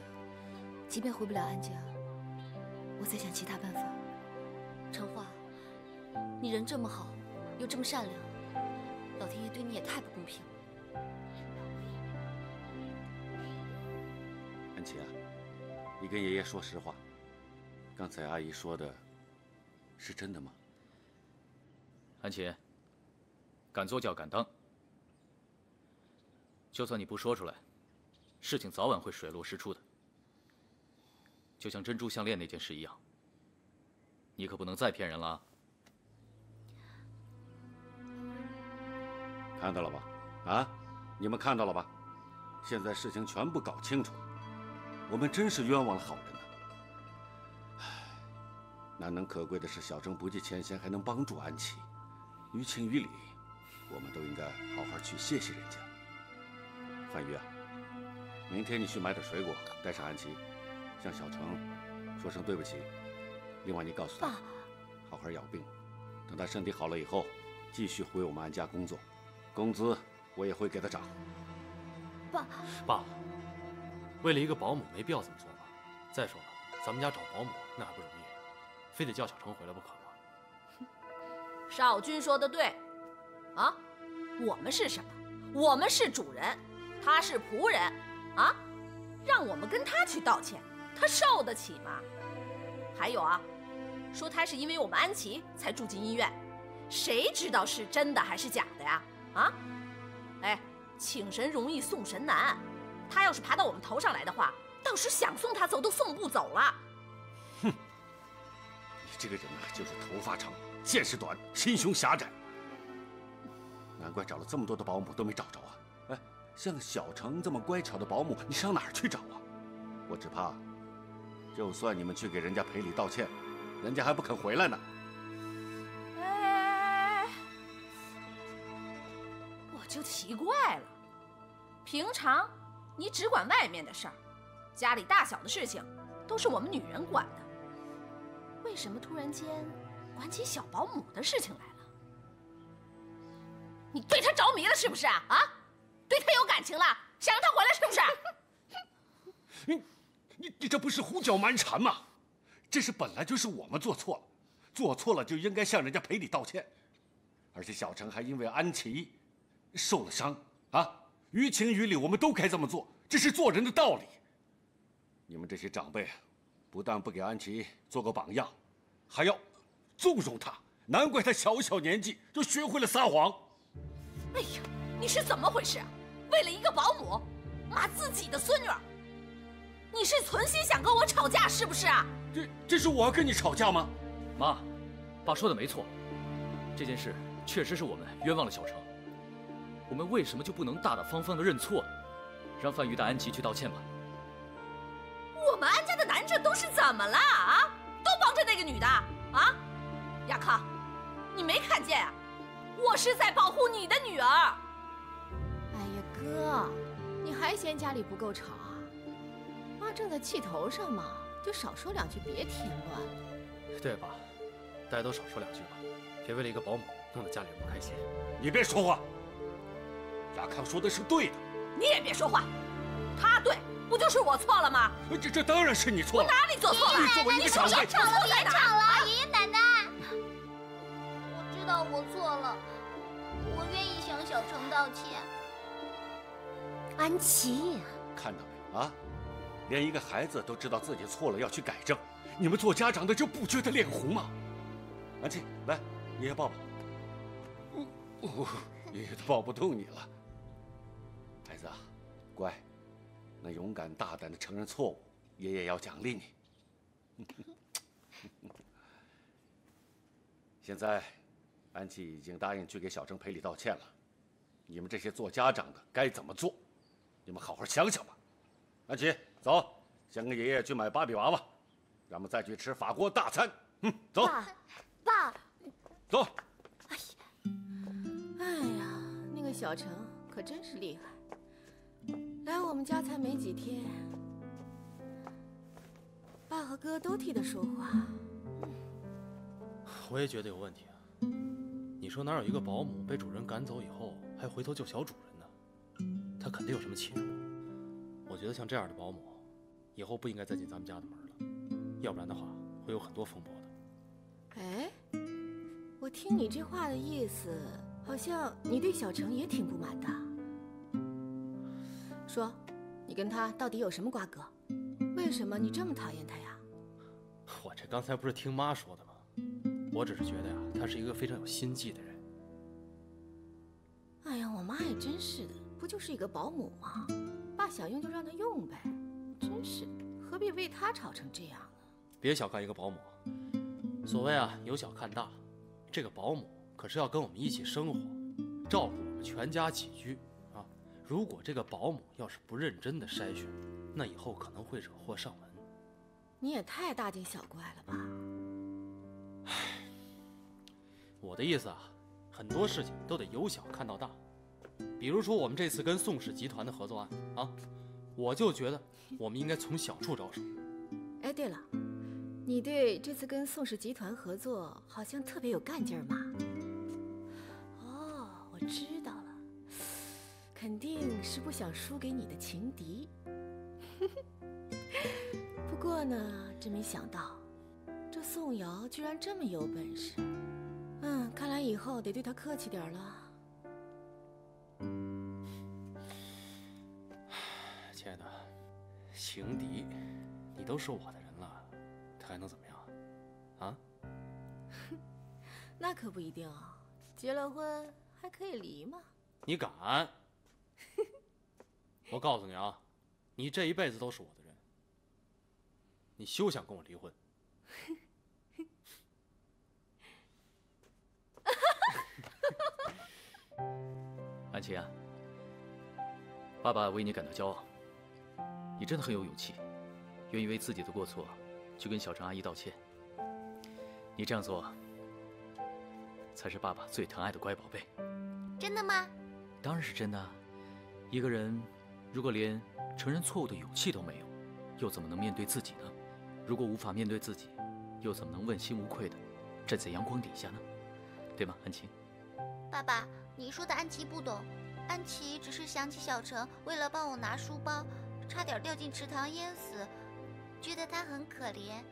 D: 即便回不了安家，我再想其他办法。
I: 陈化，你人这么好，又这么善良，老天爷对你也太不公平了。
E: 安琪啊，你跟爷爷说实话，刚才阿姨说的，是真的吗？
G: 安琪，敢做叫敢当，就算你不说出来，事情早晚会水落石出的，就像珍珠项链那件事一样。你可不能再骗人了！
E: 看到了吧？啊，你们看到了吧？现在事情全部搞清楚，我们真是冤枉了好人呐！唉，难能可贵的是小郑不计前嫌，还能帮助安琪，于情于理，我们都应该好好去谢谢人家。范玉啊，明天你去买点水果，带上安琪，向小程说声对不起。另外，你告诉他，好好养病，等他身体好了以后，继续回我们安家工作，工资我也会给他涨。
I: 爸，
G: 爸，为了一个保姆，没必要这么做吧？再说了，咱们家找保姆那还不容易，非得叫小程回来不可吗？
A: 少君说的对，啊，我们是什么？我们是主人，他是仆人，啊，让我们跟他去道歉，他受得起吗？还有啊。说他是因为我们安琪才住进医院，谁知道是真的还是假的呀？啊，哎，请神容易送神难，他要是爬到我们头上来的话，到时想送他走都送不走了。
E: 哼，你这个人啊，就是头发长，见识短，心胸狭窄。难怪找了这么多的保姆都没找着！像小程这么乖巧的保姆，你上哪儿去找啊？我只怕，就算你们去给人家赔礼道歉。人家还不肯回来呢。
A: 哎，我就奇怪了，平常你只管外面的事儿，家里大小的事情都是我们女人管的，为什么突然间管起小保姆的事情来了？你对她着迷了是不是啊？啊，对他有感情了，想让他回来是不是？
E: 你，你，你这不是胡搅蛮缠吗？这事本来就是我们做错了，做错了就应该向人家赔礼道歉，而且小程还因为安琪受了伤啊，于情于理我们都该这么做，这是做人的道理。你们这些长辈，不但不给安琪做个榜样，还要纵容她，难怪她小小年纪就学会了撒谎。
A: 哎呀，你是怎么回事啊？为了一个保姆，骂自己的孙女儿，你是存心想跟我吵架是不是啊？
E: 这这是我要跟你吵架吗？
C: 妈，爸说的没错，这件事确实是我们冤枉了小程。我们为什么就不能大大方方的认错？让范宇带安琪去道歉吧。
A: 我们安家的男人都是怎么了啊？都帮着那个女的啊？亚康，你没看见啊？我是在保护你的女儿。
B: 哥，你还嫌家里不够吵啊？妈正在气头上嘛，就少说两句，别添乱了。
C: 对吧，大家都少说两句吧，别为了一个保姆弄得家里人不开心。
E: 你别说话。亚康说的是对的，
A: 你也别说话。他对，不就是我错了吗？
E: 这这当然是你错了。
A: 我哪里做错了？
E: 作为一个长辈，
J: 别吵了，别吵了，爷爷奶奶。我知道我错了，我愿意向小程道歉。
F: 安琪，
E: 看到没有啊？连一个孩子都知道自己错了要去改正，你们做家长的就不觉得脸红吗？安琪，来，爷爷抱抱。哦，爷爷抱不动你了。孩子啊，乖，那勇敢大胆的承认错误，爷爷要奖励你。现在，安琪已经答应去给小郑赔礼道歉了。你们这些做家长的该怎么做？你们好好想想吧。安琪，走，先跟爷爷去买芭比娃娃，咱们再去吃法国大餐。嗯，走。
J: 爸，爸，
E: 走。
B: 哎呀，哎呀那个小程可真是厉害，来我们家才没几天，爸和哥都替他说话。
C: 我也觉得有问题啊！你说哪有一个保姆被主人赶走以后还回头救小主人呢？他肯定有什么企图。我觉得像这样的保姆，以后不应该再进咱们家的门了，要不然的话会有很多风波的。
B: 哎，我听你这话的意思，好像你对小程也挺不满的。说，你跟他到底有什么瓜葛？为什么你这么讨厌他呀？
C: 我这刚才不是听妈说的吗？我只是觉得呀，他是一个非常有心计的人。
B: 哎呀，我妈也真是的，不就是一个保姆吗？爸想用就让他用呗，真是，何必为他吵成这样呢？
C: 别小看一个保姆，所谓啊由小看大，这个保姆可是要跟我们一起生活，照顾我们全家起居啊。如果这个保姆要是不认真的筛选，那以后可能会惹祸上门。
B: 你也太大惊小怪了吧？
C: 我的意思啊，很多事情都得由小看到大。比如说我们这次跟宋氏集团的合作案啊，我就觉得我们应该从小处着手。
B: 哎，对了，你对这次跟宋氏集团合作好像特别有干劲儿嘛？哦，我知道了，肯定是不想输给你的情敌。不过呢，真没想到，这宋瑶居然这么有本事。嗯，看来以后得对她客气点了。
C: 亲爱的，情敌，你都是我的人了，他还能怎么样？啊？
B: 那可不一定啊，结了婚还可以离嘛。
C: 你敢？我告诉你啊，你这一辈子都是我的人，你休想跟我离婚。安琪啊，爸爸为你感到骄傲。你真的很有勇气，愿意为自己的过错去跟小程阿姨道歉。你这样做，才是爸爸最疼爱的乖宝贝。
J: 真的吗？
C: 当然是真的。一个人如果连承认错误的勇气都没有，又怎么能面对自己呢？如果无法面对自己，又怎么能问心无愧的站在阳光底下呢？对吗，安琪？
J: 爸爸，你说的安琪不懂，安琪只是想起小程为了帮我拿书包，差点掉进池塘淹死，觉得他很可怜。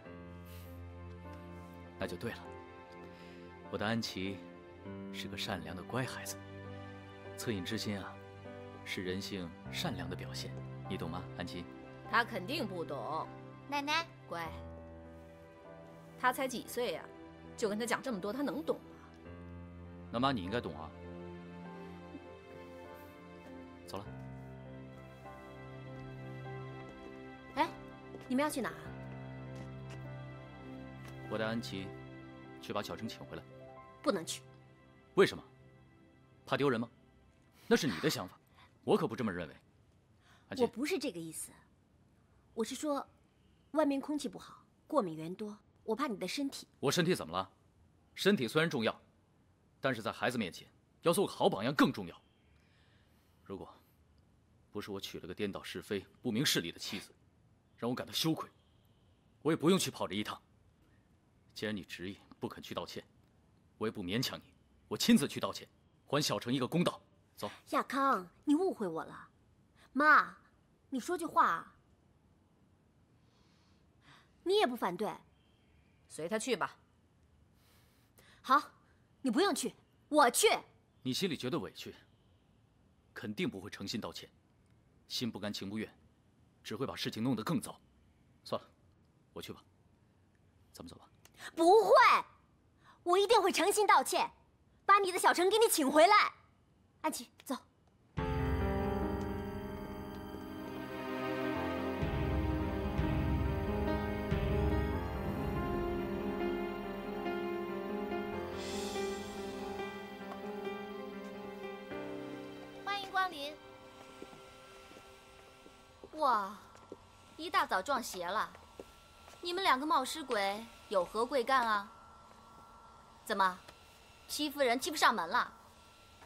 C: 那就对了，我的安琪是个善良的乖孩子，恻隐之心啊，是人性善良的表现，你懂吗，安琪？
A: 他肯定不懂。
J: 奶奶，
A: 乖，他才几岁呀、就跟他讲这么多，他能懂吗？
C: 那妈你应该懂啊。
F: 你们要去哪儿？
G: 我带安琪去把小程请回来。
F: 不能去。
G: 为什么？怕丢人吗？那是你的想法，我可不这么认为。安琪，
F: 我不是这个意思，我是说，外面空气不好，过敏源多，我怕你的身体。
G: 我身体怎么了？身体虽然重要，但是在孩子面前要做个好榜样更重要。如果不是我娶了个颠倒是非、不明事理的妻子，让我感到羞愧，我也不用去跑这一趟。既然你执意不肯去道歉，我也不勉强你，我亲自去道歉，还小程一个公道。走，
F: 亚康，你误会我了。妈，你说句话。你也不反对，
A: 随他去吧。
F: 好，你不用去，我去。
G: 你心里觉得委屈，肯定不会诚心道歉，心不甘情不愿，只会把事情弄得更糟。算了，我去吧。咱们走吧。
F: 不会，我一定会诚心道歉，把你的小程给你请回来。安琪，走。
I: 哇，一大早撞邪了！你们两个冒失鬼有何贵干啊？怎么，欺负人欺负上门了？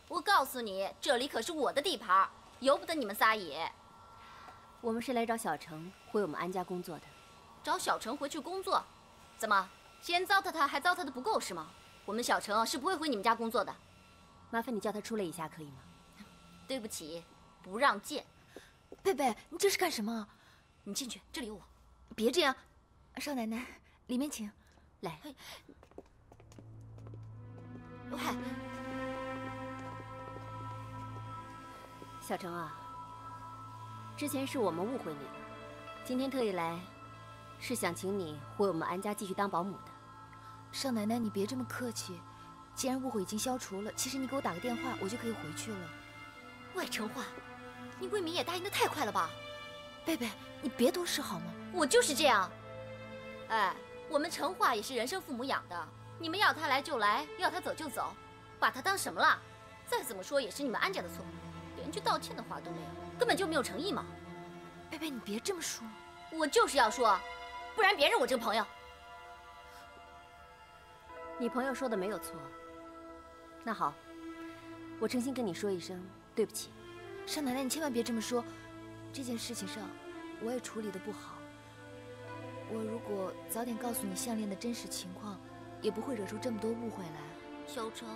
I: 我告诉你，这里可是我的地盘，由不得你们撒野。
F: 我们是来找小程回我们安家工作的。
I: 找小程回去工作？怎么，先糟蹋他还糟蹋的不够是吗？我们小程是不会回你们家工作的。
F: 麻烦你叫他出来一下，可以吗？
I: 对不起，不让见。
D: 贝贝，你这是干什么？
I: 你进去，这里有我。
D: 别这样，少奶奶，里面请。
F: 来。
I: 喂，
F: 小程啊，之前是我们误会你了，今天特意来，是想请你回我们安家继续当保姆的。
D: 少奶奶，你别这么客气。既然误会已经消除了，其实你给我打个电话，我就可以回去了。
I: 喂，陈化，你未免也答应的太快了吧？
D: 贝贝，你别多事好吗？
I: 我就是这样。哎，我们成化也是人生父母养的，你们要他来就来，要他走就走，把他当什么了？再怎么说也是你们安家的错，连句道歉的话都没有，根本就没有诚意嘛。
D: 贝贝，你别这么说。
I: 我就是要说，不然别认我这个朋友。
F: 你朋友说的没有错。那好，我诚心跟你说一声对不起。
D: 少奶奶，你千万别这么说。这件事情上，我也处理的不好。我如果早点告诉你项链的真实情况，也不会惹出这么多误会来。
I: 小程，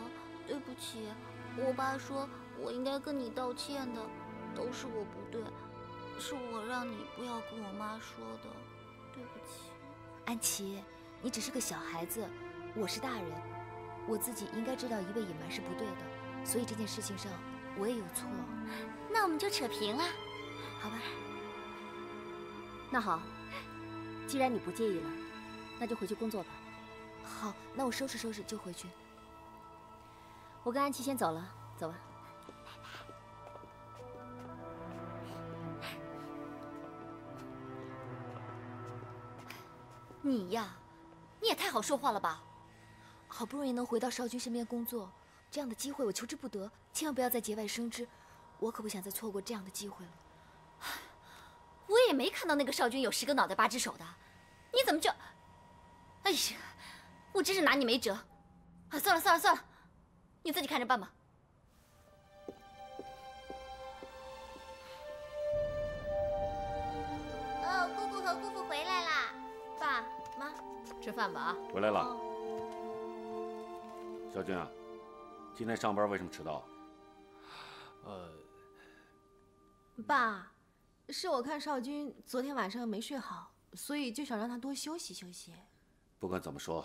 I: 对不起，我爸说我应该跟你道歉的，都是我不对，是我让你不要跟我妈说的，对不起。
D: 安琪，你只是个小孩子，我是大人，我自己应该知道一味隐瞒是不对的，所以这件事情上我也有错。
I: 那我们就扯平了，
D: 好吧？
F: 那好，既然你不介意了，那就回去工作吧。
D: 好，那我收拾收拾就回去。
F: 我跟安琪先走了，走吧。
I: 你呀，你也太好说话了吧！
D: 好不容易能回到少君身边工作，这样的机会我求之不得，千万不要再节外生枝。我可不想再错过这样的机会了。
I: 我也没看到那个少君有十个脑袋八只手的，你怎么就……哎呀，我真是拿你没辙。啊，算了算了算了，你自己看着办吧。
J: 哦，姑姑和姑父回来啦！
I: 爸妈，吃饭吧啊！
E: 回来了。小军啊，今天上班为什么迟到？
G: 呃，
D: 爸，是我看少君昨天晚上没睡好，所以就想让他多休息休息。
E: 不管怎么说，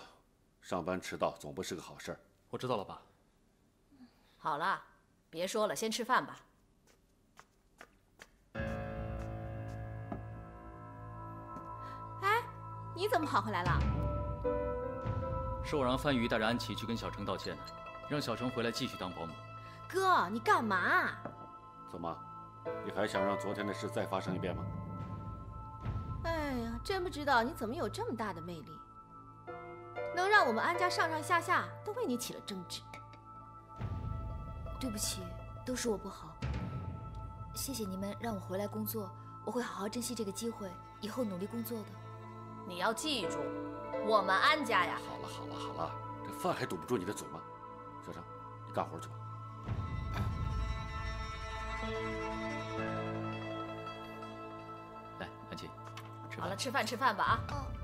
E: 上班迟到总不是个好事儿。
G: 我知道了，爸。
A: 好了，别说了，先吃饭吧。
D: 哎，你怎么跑回来了？
G: 是我让范宇带着安琪去跟小程道歉的，让小程回来继续当保姆。
D: 哥，你干嘛？
E: 怎么，你还想让昨天的事再发生一遍吗？
D: 哎，
B: 呀，真不知道你怎么有这么大的魅力，能让我们安家上上下下都为你起了争执。
D: 对不起，都是我不好。谢谢你们让我回来工作，我会好好珍惜这个机会，以后努力工作的。
A: 你要记住，我们安家呀，
E: 好了好了好了，这饭还堵不住你的嘴吗？小张，你干活去吧。
A: 好了，吃饭吃饭吧啊。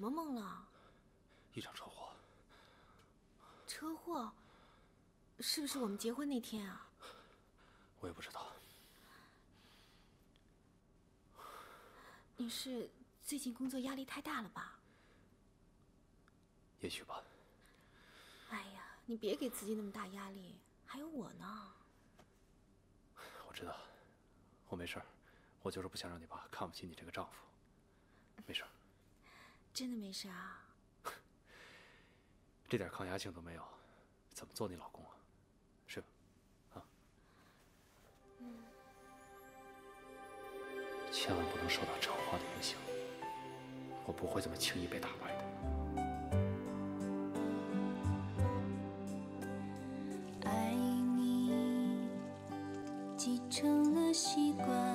H: 什么
G: 梦
B: 了？
G: 一场车祸。
B: 车祸？是不是我们结婚那天啊？
G: 我也不知道。
B: 你是最近工作压力太大了吧？
G: 也许吧。
B: 哎呀，你别给自己那么大压力，还有我呢。
G: 我知道，我没事儿，我就是不想让你爸看不起你这个丈夫。没事儿，
B: 真的没事啊？
G: 这点抗压性都没有，怎么做你老公啊？睡吧，啊。千万不能受到陈花的影响，我不会这么轻易被打败的。
M: 爱你既成了习惯，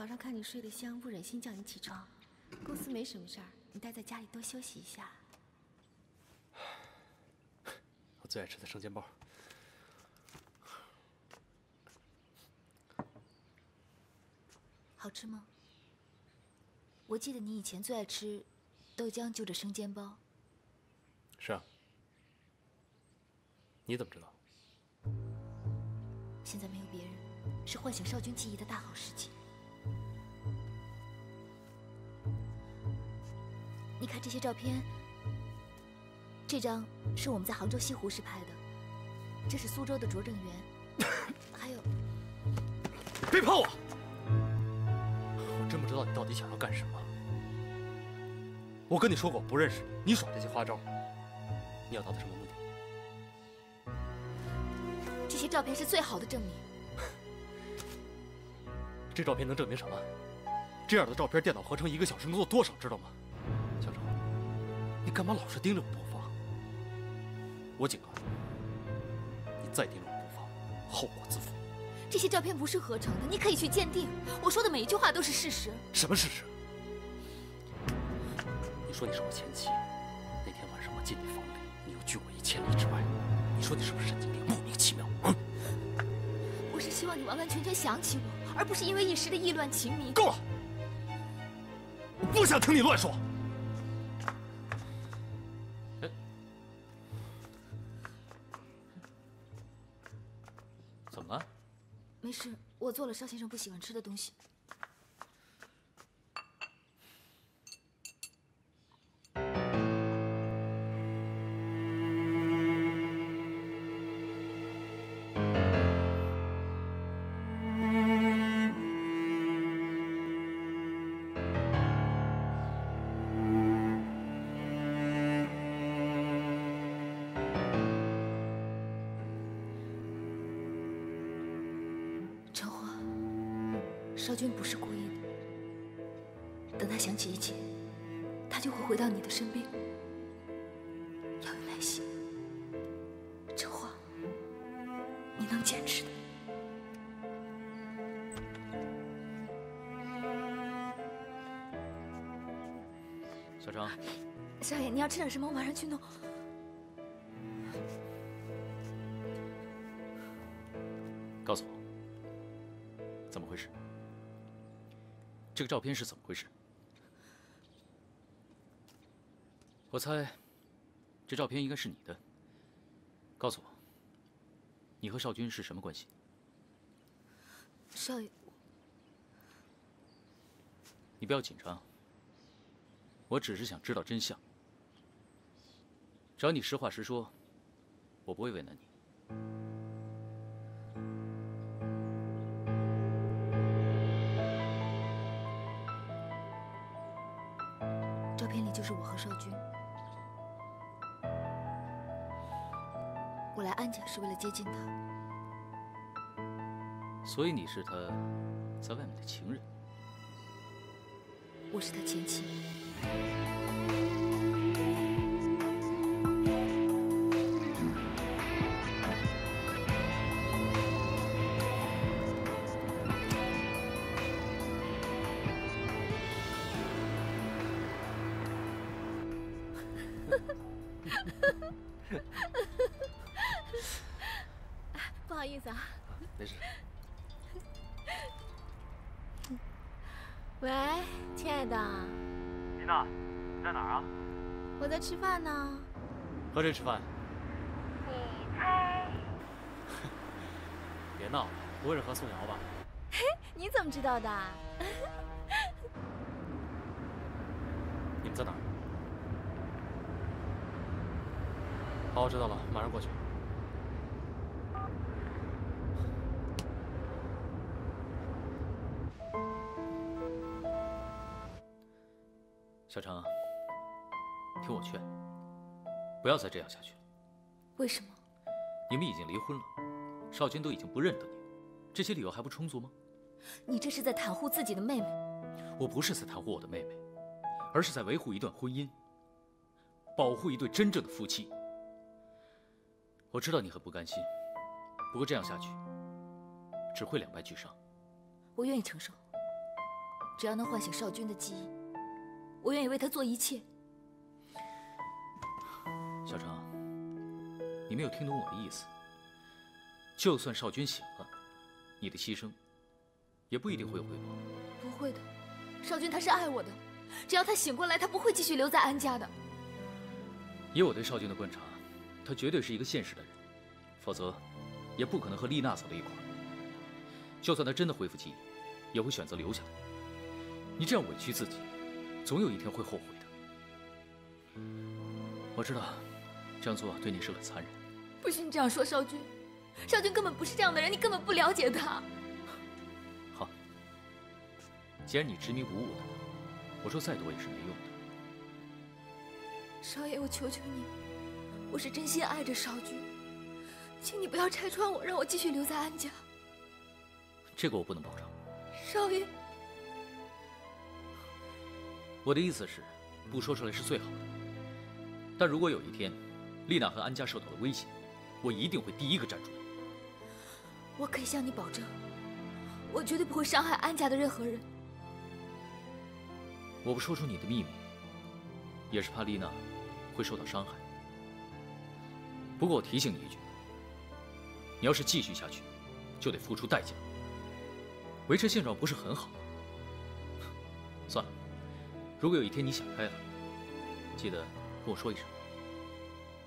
B: 早上看你睡得香，不忍心叫你起床。公司没什么事儿，你待在家里多休息一下。
G: 我最爱吃的生煎包。
D: 好吃吗？我记得你以前最爱吃豆浆就着生煎包。
G: 是啊。你怎么知道？
D: 现在没有别人，是唤醒少君记忆的大好时机。你看这些照片，这张是我们在杭州西湖时拍的，这是苏州的拙政园，还有，
G: 别碰我！我真不知道你到底想要干什么。我跟你说过我不认识你，你耍这些花招，你要达到什么目的？
D: 这些照片是最好的证明。
G: 这照片能证明什么？这样的照片电脑合成一个小时能做多少，知道吗？你干嘛老是盯着我不放？我警告你，你再盯着我不放，后果自负。
D: 这些照片不是合成的，你可以去鉴定。我说的每一句话都是事实。
G: 什么事实？你说你是我前妻，那天晚上我进你房里，你又拒我一千里之外，你说你是不是神经病？莫名其妙。嗯。
D: 我是希望你完完全全想起我，而不是因为一时的意乱情迷。
G: 够了！我不想听你乱说。
D: 做了邵先生不喜欢吃的东西。少君不是故意的。等他想起一切，他就会回到你的身边。要有耐心，这话，你能坚持的。
G: 小程，
D: 少爷，你要吃点什么？我马上去弄。
G: 这个照片是怎么回事？我猜，这照片应该是你的。告诉我，你和少君是什么关系？
D: 少爷，
G: 你不要紧张，我只是想知道真相。只要你实话实说，我不会为难你。
D: 接近他。
G: 所以你是他在外面的情人。
D: 我是他前妻。
G: 没事。
B: 喂，亲爱的。
G: 丽娜，你在哪儿啊？
B: 我在吃饭呢。
G: 和谁吃饭？
B: 你猜？
G: 别闹了，不会是和宋瑶吧？
B: 嘿，你怎么知道的？
G: 你们在哪儿？好，我知道了，马上过去。不要再这样下去了。
D: 为什么？
G: 你们已经离婚了，少君都已经不认得你，这些理由还不充足吗？
D: 你这是在袒护自己的妹妹。
G: 我不是在袒护我的妹妹，而是在维护一段婚姻，保护一对真正的夫妻。我知道你很不甘心，不过这样下去，只会两败俱伤。
D: 我愿意承受，只要能唤醒少君的记忆。我愿意为他做一切。
G: 你没有听懂我的意思。就算少君醒了，你的牺牲也不一定会有回报。
D: 不会的，少君他是爱我的，只要他醒过来，他不会继续留在安家的。
G: 以我对少君的观察，他绝对是一个现实的人，否则也不可能和丽娜走到一块儿。就算他真的恢复记忆，也会选择留下来。你这样委屈自己，总有一天会后悔的。我知道，这样做对你是很残忍。
D: 不许你这样说，少君，少君根本不是这样的人，你根本不了解他。
G: 好，既然你执迷不悟的，我说再多也是没用的。
D: 少爷，我求求你，我是真心爱着少君，请你不要拆穿我，让我继续留在安家。
G: 这个我不能保证。
D: 少爷，
G: 我的意思是，不说出来是最好的。但如果有一天，丽娜和安家受到了威胁，我一定会第一个站出来。
D: 我可以向你保证，我绝对不会伤害安家的任何人。
G: 我不说出你的秘密，也是怕丽娜会受到伤害。不过我提醒你一句，你要是继续下去，就得付出代价。维持现状不是很好？算了，如果有一天你想开了，记得跟我说一声，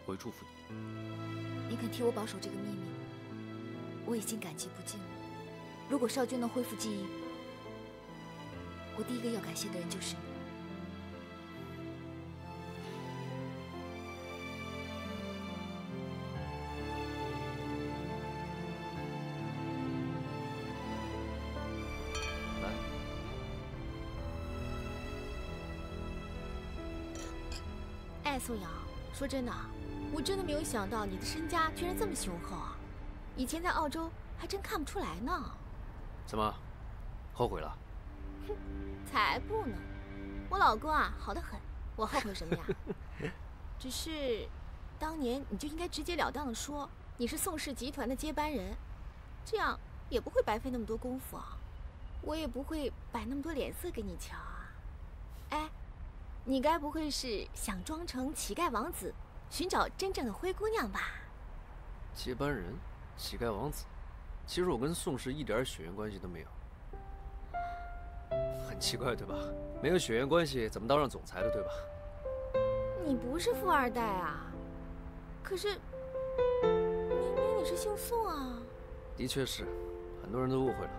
G: 我会祝福你。
D: 你肯替我保守这个秘密，我已经感激不尽了。如果少君能恢复记忆，我第一个要感谢的人就是你。
L: 来，
B: 哎，宋瑶，说真的，真的没有想到你的身家居然这么雄厚啊！以前在澳洲还真看不出来呢。
L: 怎么，后悔了？
B: 哼，才不呢！我老公啊，好得很，我后悔什么呀？只是，当年你就应该直截了当的说你是宋氏集团的接班人，这样也不会白费那么多功夫啊，我也不会摆那么多脸色给你瞧啊。哎，你该不会是想装成乞丐王子，寻找真正的灰姑娘吧？
L: 接班人，乞丐王子。其实我跟宋氏一点血缘关系都没有，很奇怪对吧？没有血缘关系怎么当上总裁的对吧？
B: 你不是富二代啊，可是明明你是姓宋啊。
L: 的确是，很多人都误会了。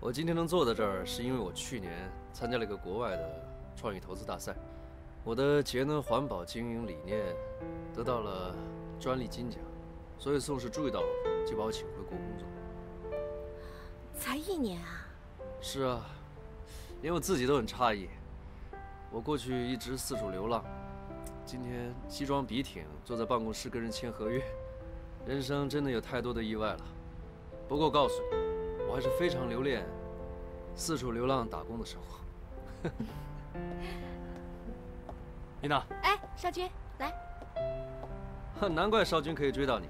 L: 我今天能坐在这儿，是因为我去年参加了一个国外的创意投资大赛，我的节能环保经营理念得到了专利金奖，所以宋氏注意到了我，就把我请回国工作。
B: 才一年啊？
L: 是啊，连我自己都很诧异。我过去一直四处流浪，今天西装笔挺坐在办公室跟人签合约，人生真的有太多的意外了。不过告诉你，我还是非常留恋四处流浪打工的生活。
G: 丽娜，
B: 哎，少君，来。
L: 难怪少君可以追到你，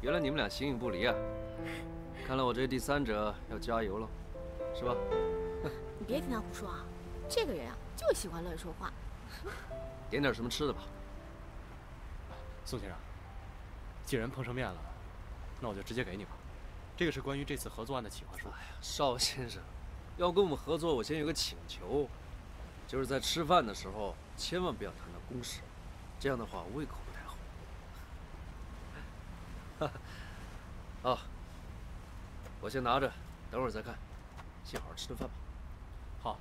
L: 原来你们俩形影不离啊！看来我这第三者要加油了，是吧？
B: 你别听他胡说啊，这个人啊就喜欢乱说话。
L: 点点什么吃的吧。
C: 宋先生，既然碰上面了，那我就直接给你吧。这个是关于这次合作案的企划书。
L: 哎呀，邵先生，要跟我们合作，我先有个请求，就是在吃饭的时候千万不要公事，这样的话胃口不太好。啊，我先拿着，等会儿再看，先好好吃顿饭吧。
C: 好。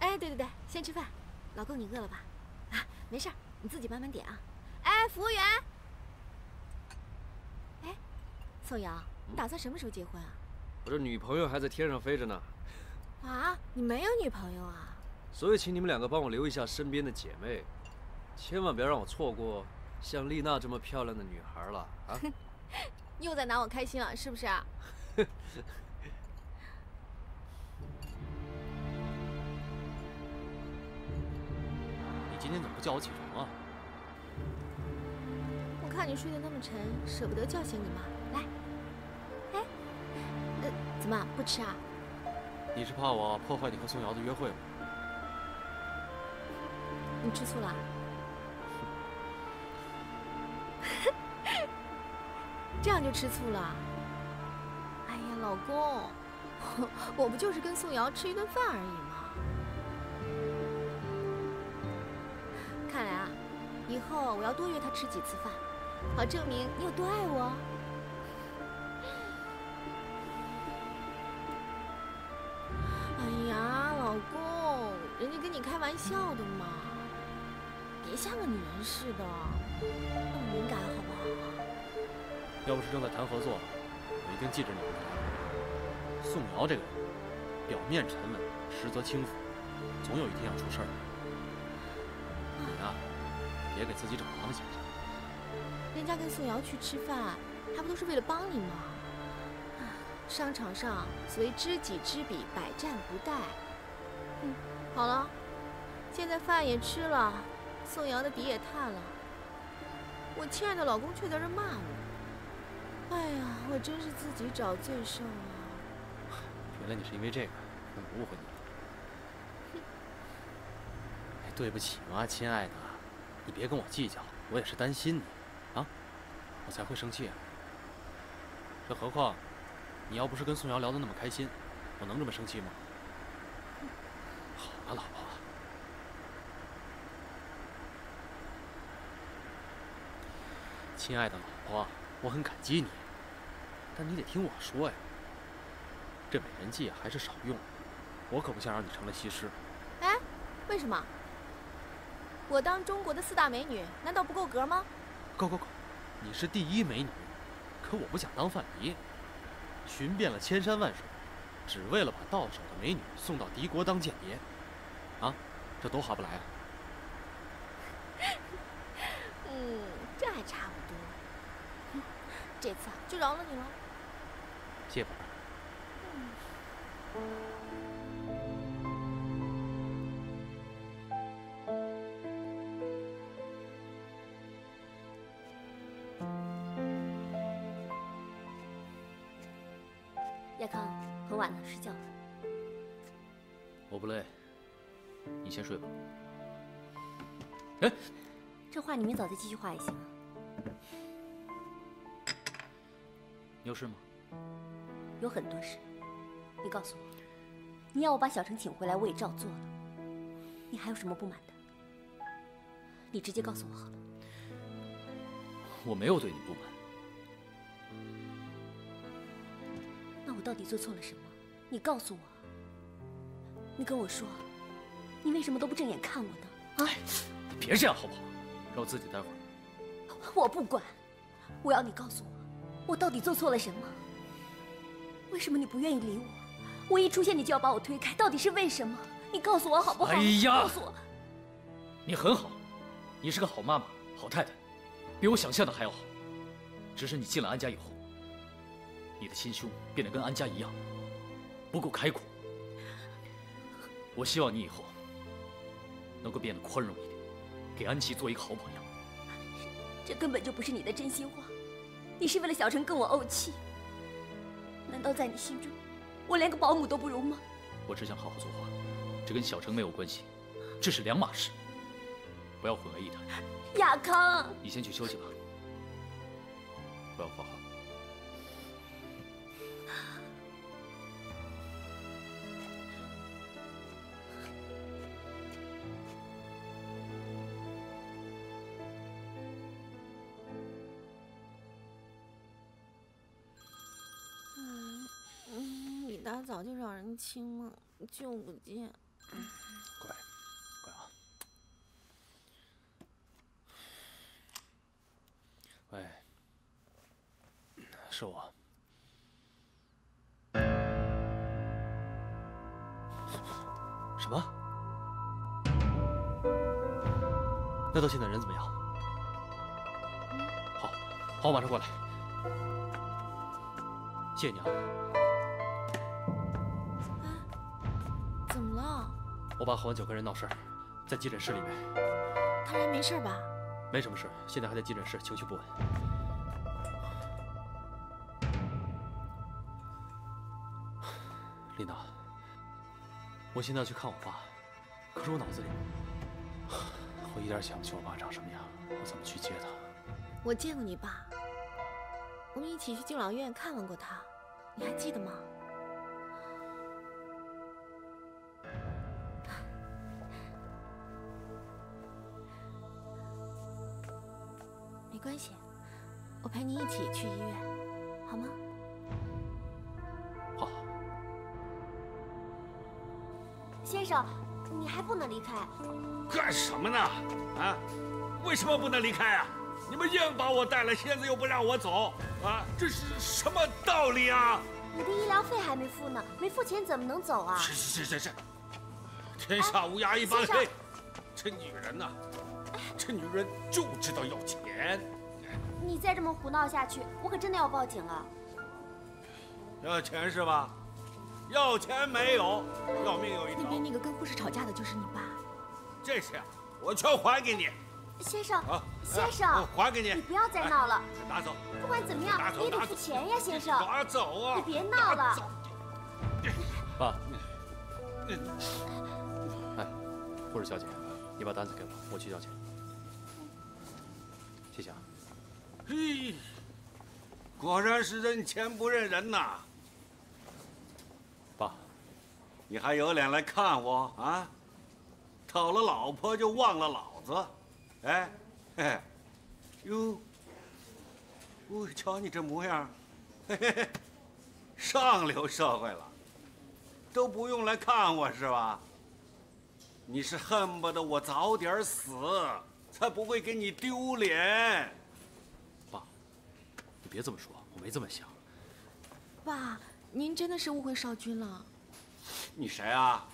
B: 哎，对对对，先吃饭。老公，你饿了吧？啊，没事儿，你自己慢慢点啊。哎，服务员。哎，宋瑶，你打算什么时候结婚啊？
L: 我这女朋友还在天上飞着呢。
B: 啊，你没有女朋友啊？
L: 所以请你们两个帮我留一下身边的姐妹，千万别让我错过像丽娜这么漂亮的女孩了啊！
B: 又在拿我开心了，是不是啊？
C: 你今天怎么不叫我起床啊？
B: 我看你睡得那么沉，舍不得叫醒你嘛。来，哎，呃，怎么不吃啊？
C: 你是怕我破坏你和宋瑶的约会吗？
B: 你吃醋啦？这样就吃醋了？哎呀，老公，我不就是跟宋瑶吃一顿饭而已吗？看来啊，以后我要多约她吃几次饭，好证明你有多爱我。哎呀，老公，人家跟你开玩笑的嘛，像个女人似的，那么敏感好不好？
C: 要不是正在谈合作，我一定记着你们的来。宋瑶这个人，表面沉稳，实则轻浮，总有一天要出事儿的。你呀、别给自己找麻烦行不行？
B: 人家跟宋瑶去吃饭，还不都是为了帮你吗？唉商场上所谓知己知彼，百战不殆。嗯，好了，现在饭也吃了，宋瑶的底也探了，我亲爱的老公却在这骂我。哎呀，我真是自己找罪受啊！
C: 原来你是因为这个，我误会你了。哎，对不起嘛，亲爱的，你别跟我计较，我也是担心你，啊，我才会生气啊。这何况，你要不是跟宋瑶聊得那么开心，我能这么生气吗？好了，老婆。亲爱的老婆，我很感激你，但你得听我说呀。这美人计还是少用，我可不想让你成了西施。
B: 哎，为什么？我当中国的四大美女，难道不够格吗？
C: 够够够，你是第一美女，可我不想当范蠡，寻遍了千山万水，只为了把到手的美女送到敌国当间谍，啊，这多划不来啊！
B: 嗯，这还差不多。嗯这次啊，就饶了你了。
C: 谢宝贝儿。
F: 亚康，很晚了，睡觉吧。
G: 我不累，你先睡吧。
F: 哎这话你明早再继续画也行啊。
G: 有事吗？
F: 有很多事，你告诉我，你要我把小程请回来，我也照做了。你还有什么不满的？你直接告诉我好了。
G: 我没有对你不满。
F: 那我到底做错了什么？你告诉我。你跟我说，你为什么都不正眼看我呢？啊！
G: 你别这样好不好？让我自己待会儿。
F: 我不管，我要你告诉我，我到底做错了什么？为什么你不愿意理我？我一出现你就要把我推开，到底是为什么？你告诉我好不好？
G: 哎呀
F: 告诉我，
G: 你很好，你是个好妈妈、好太太，比我想象的还要好。只是你进了安家以后，你的心胸变得跟安家一样，不够开阔。我希望你以后能够变得宽容一点，给安琪做一个好榜样。
F: 这根本就不是你的真心话，你是为了小陈跟我怄气。难道在你心中，我连个保姆都不如吗？
G: 我只想好好作画，这跟小程没有关系，这是两码事，不要混为一谈。
F: 亚康，
G: 你先去休息吧，我要画画。
B: 早就让人亲了，就不见。
C: 乖，乖啊。喂，是我。什么？那到现在人怎么样？好，好，我马上过来。谢谢你啊，我爸喝完酒跟人闹事儿，在急诊室里面，
B: 他人没事吧？
C: 没什么事，现在还在急诊室，情绪不稳。丽娜，我现在要去看我爸，可是我脑子里我一点想不起我爸长什么样，我怎么去接他？
B: 我见过你爸，我们一起去敬老院看望过他，你还记得吗？关系，我陪你一起去医院，好吗？
C: 好。
F: 先生，你还不能离开。
E: 干什么呢？啊？为什么不能离开啊？你们硬把我带来，现在又不让我走，啊？这是什么道理啊？
F: 你的医疗费还没付呢，没付钱怎么能走啊？
E: 是是是是是，天下乌鸦一般黑。这女人呐，这女人就知道要钱。
F: 你再这么胡闹下去，我可真的要报警了。
E: 要钱是吧？要钱没有，要命有一条。
B: 那边那个跟护士吵架的就是你爸。
E: 这些我全还给你。
F: 先生，
E: 啊，
F: 先生，
E: 还给你。
F: 你不要再闹了。
E: 拿走。
F: 不管怎么样，你也得付钱呀，先生。
E: 拿走啊！
F: 你别闹了。
C: 爸。哎，护士小姐，你把单子给我，我去交钱。
E: 嘿，果然是认钱不认人呐。
C: 爸，
E: 你还有脸来看我啊？讨了老婆就忘了老子，哎，嘿，哟，我瞧你这模样，嘿嘿嘿，上流社会了，都不用来看我是吧？你是恨不得我早点死，才不会给你丢脸。
C: 别这么说，我没这么想。
B: 爸，您真的是误会少君了。
E: 你谁啊？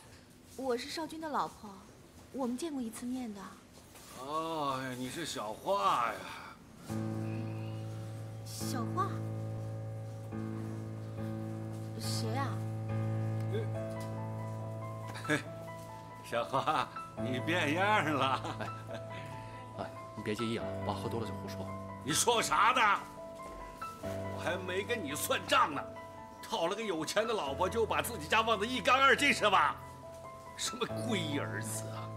B: 我是少君的老婆。我们见过一次面的。
E: 哦，你是小花呀？
B: 小花？谁呀？
E: 嘿，小花，你变样了。
C: 哎，哎，你别介意啊，爸喝多了就胡说。
E: 你说啥呢？我还没跟你算账呢，讨了个有钱的老婆就把自己家忘得一干二净是吧？什么龟儿子啊！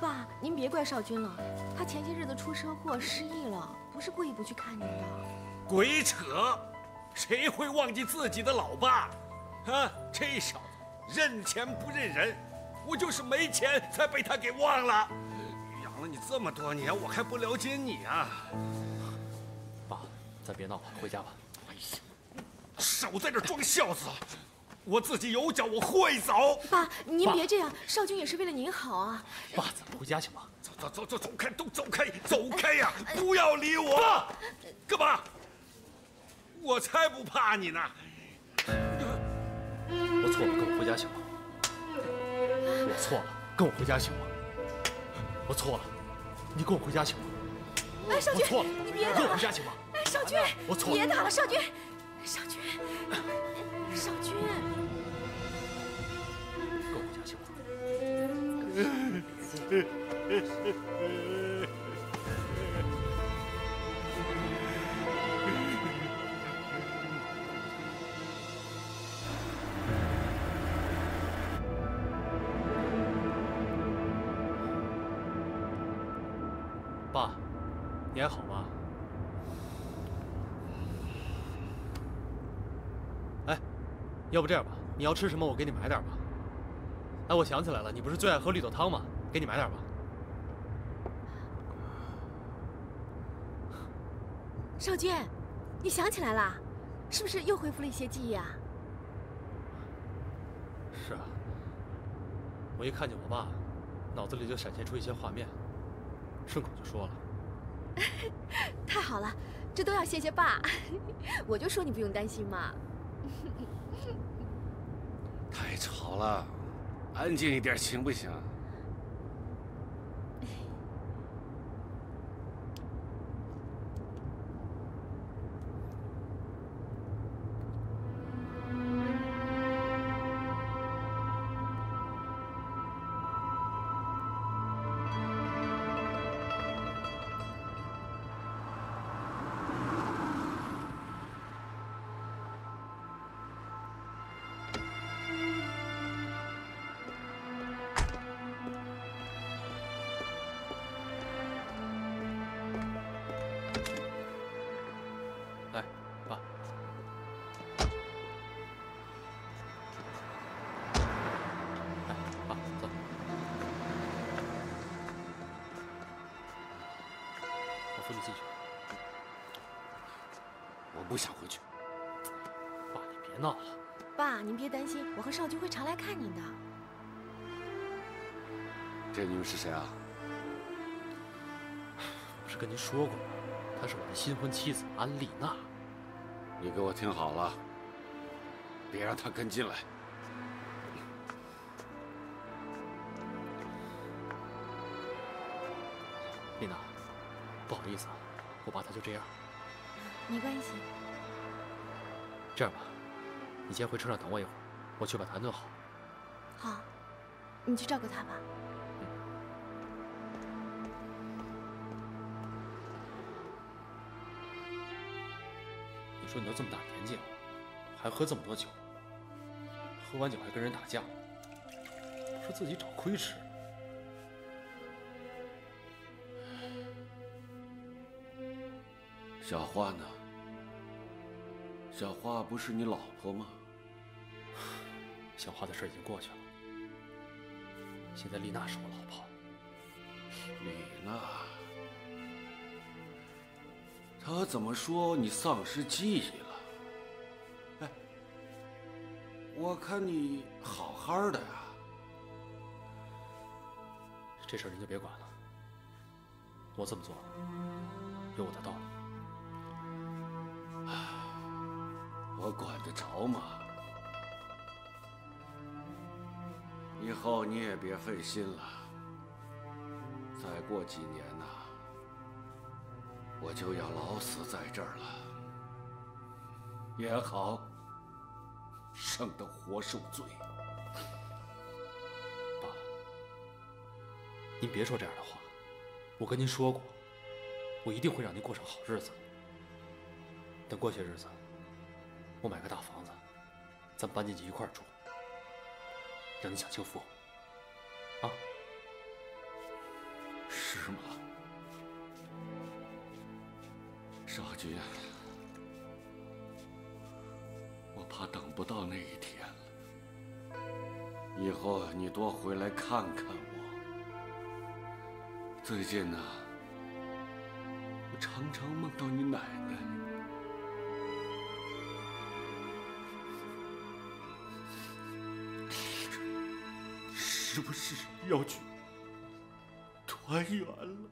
B: 爸，您别怪少君了，他前些日子出车祸失忆了，不是故意不去看您的。
E: 鬼扯！谁会忘记自己的老爸？啊，这小子认钱不认人，我就是没钱才被他给忘了。养了你这么多年，我还不了解你啊！
C: 别闹了，回家吧。
E: 哎呀，少在这装孝子！我自己有脚，我会走。
B: 爸，您别这样，少君也是为了您好啊。
C: 爸，咱们回家行吗。
E: 走走走走，走开，都走开，走开呀！不要理我。爸，干嘛？我才不怕你呢。
C: 我错了，跟我回家行吗？我错了，跟我回家行吗？我错了，你跟我回家行吗？
B: 哎，少君，
C: 我错了，
B: 你别
C: 跟我回家行吗？我错了，
B: 别打了，少君，少君，少君。
C: 跟我回家行吗？要不这样吧，你要吃什么，我给你买点吧。哎，我想起来了，你不是最爱喝绿豆汤吗？给你买点吧。
B: 少君，你想起来了，是不是又恢复了一些记忆啊？
C: 是啊，我一看见我爸，脑子里就闪现出一些画面，顺口就说了。
B: 太好了，这都要谢谢爸，我就说你不用担心嘛。
E: 太吵了，安静一点行不行？
B: 担心，我和少君会常来看您的。
E: 这女人是谁啊？
C: 不是跟您说过吗？她是我的新婚妻子安丽娜。
E: 你给我听好了，别让她跟进来。
C: 丽娜，不好意思啊，我爸他就这样。
B: 没关系。
C: 这样吧，你先回车上等我一会儿，我去把他弄好。
B: 好，你去照顾他吧。
C: 你说你都这么大年纪了，还喝这么多酒，喝完酒还跟人打架，不是自己找亏吃？
E: 小花呢？小花不是你老婆吗？
C: 小花的事已经过去了，现在丽娜是我老婆。
E: 丽娜，她怎么说你丧失记忆了？哎，我看你好好的呀。
C: 这事儿您就别管了，我这么做有我的道理。
E: 我管得着吗？以后你也别费心了。再过几年呐、我就要老死在这儿了。也好，省得活受罪。
C: 爸，您别说这样的话。我跟您说过，我一定会让您过上好日子。等过些日子，我买个大房子，咱搬进去一块住，让你享清福。啊？
E: 是吗？少君，我怕等不到那一天了。以后你多回来看看我。最近呢，我常常梦到你奶奶。是不是要去团圆了？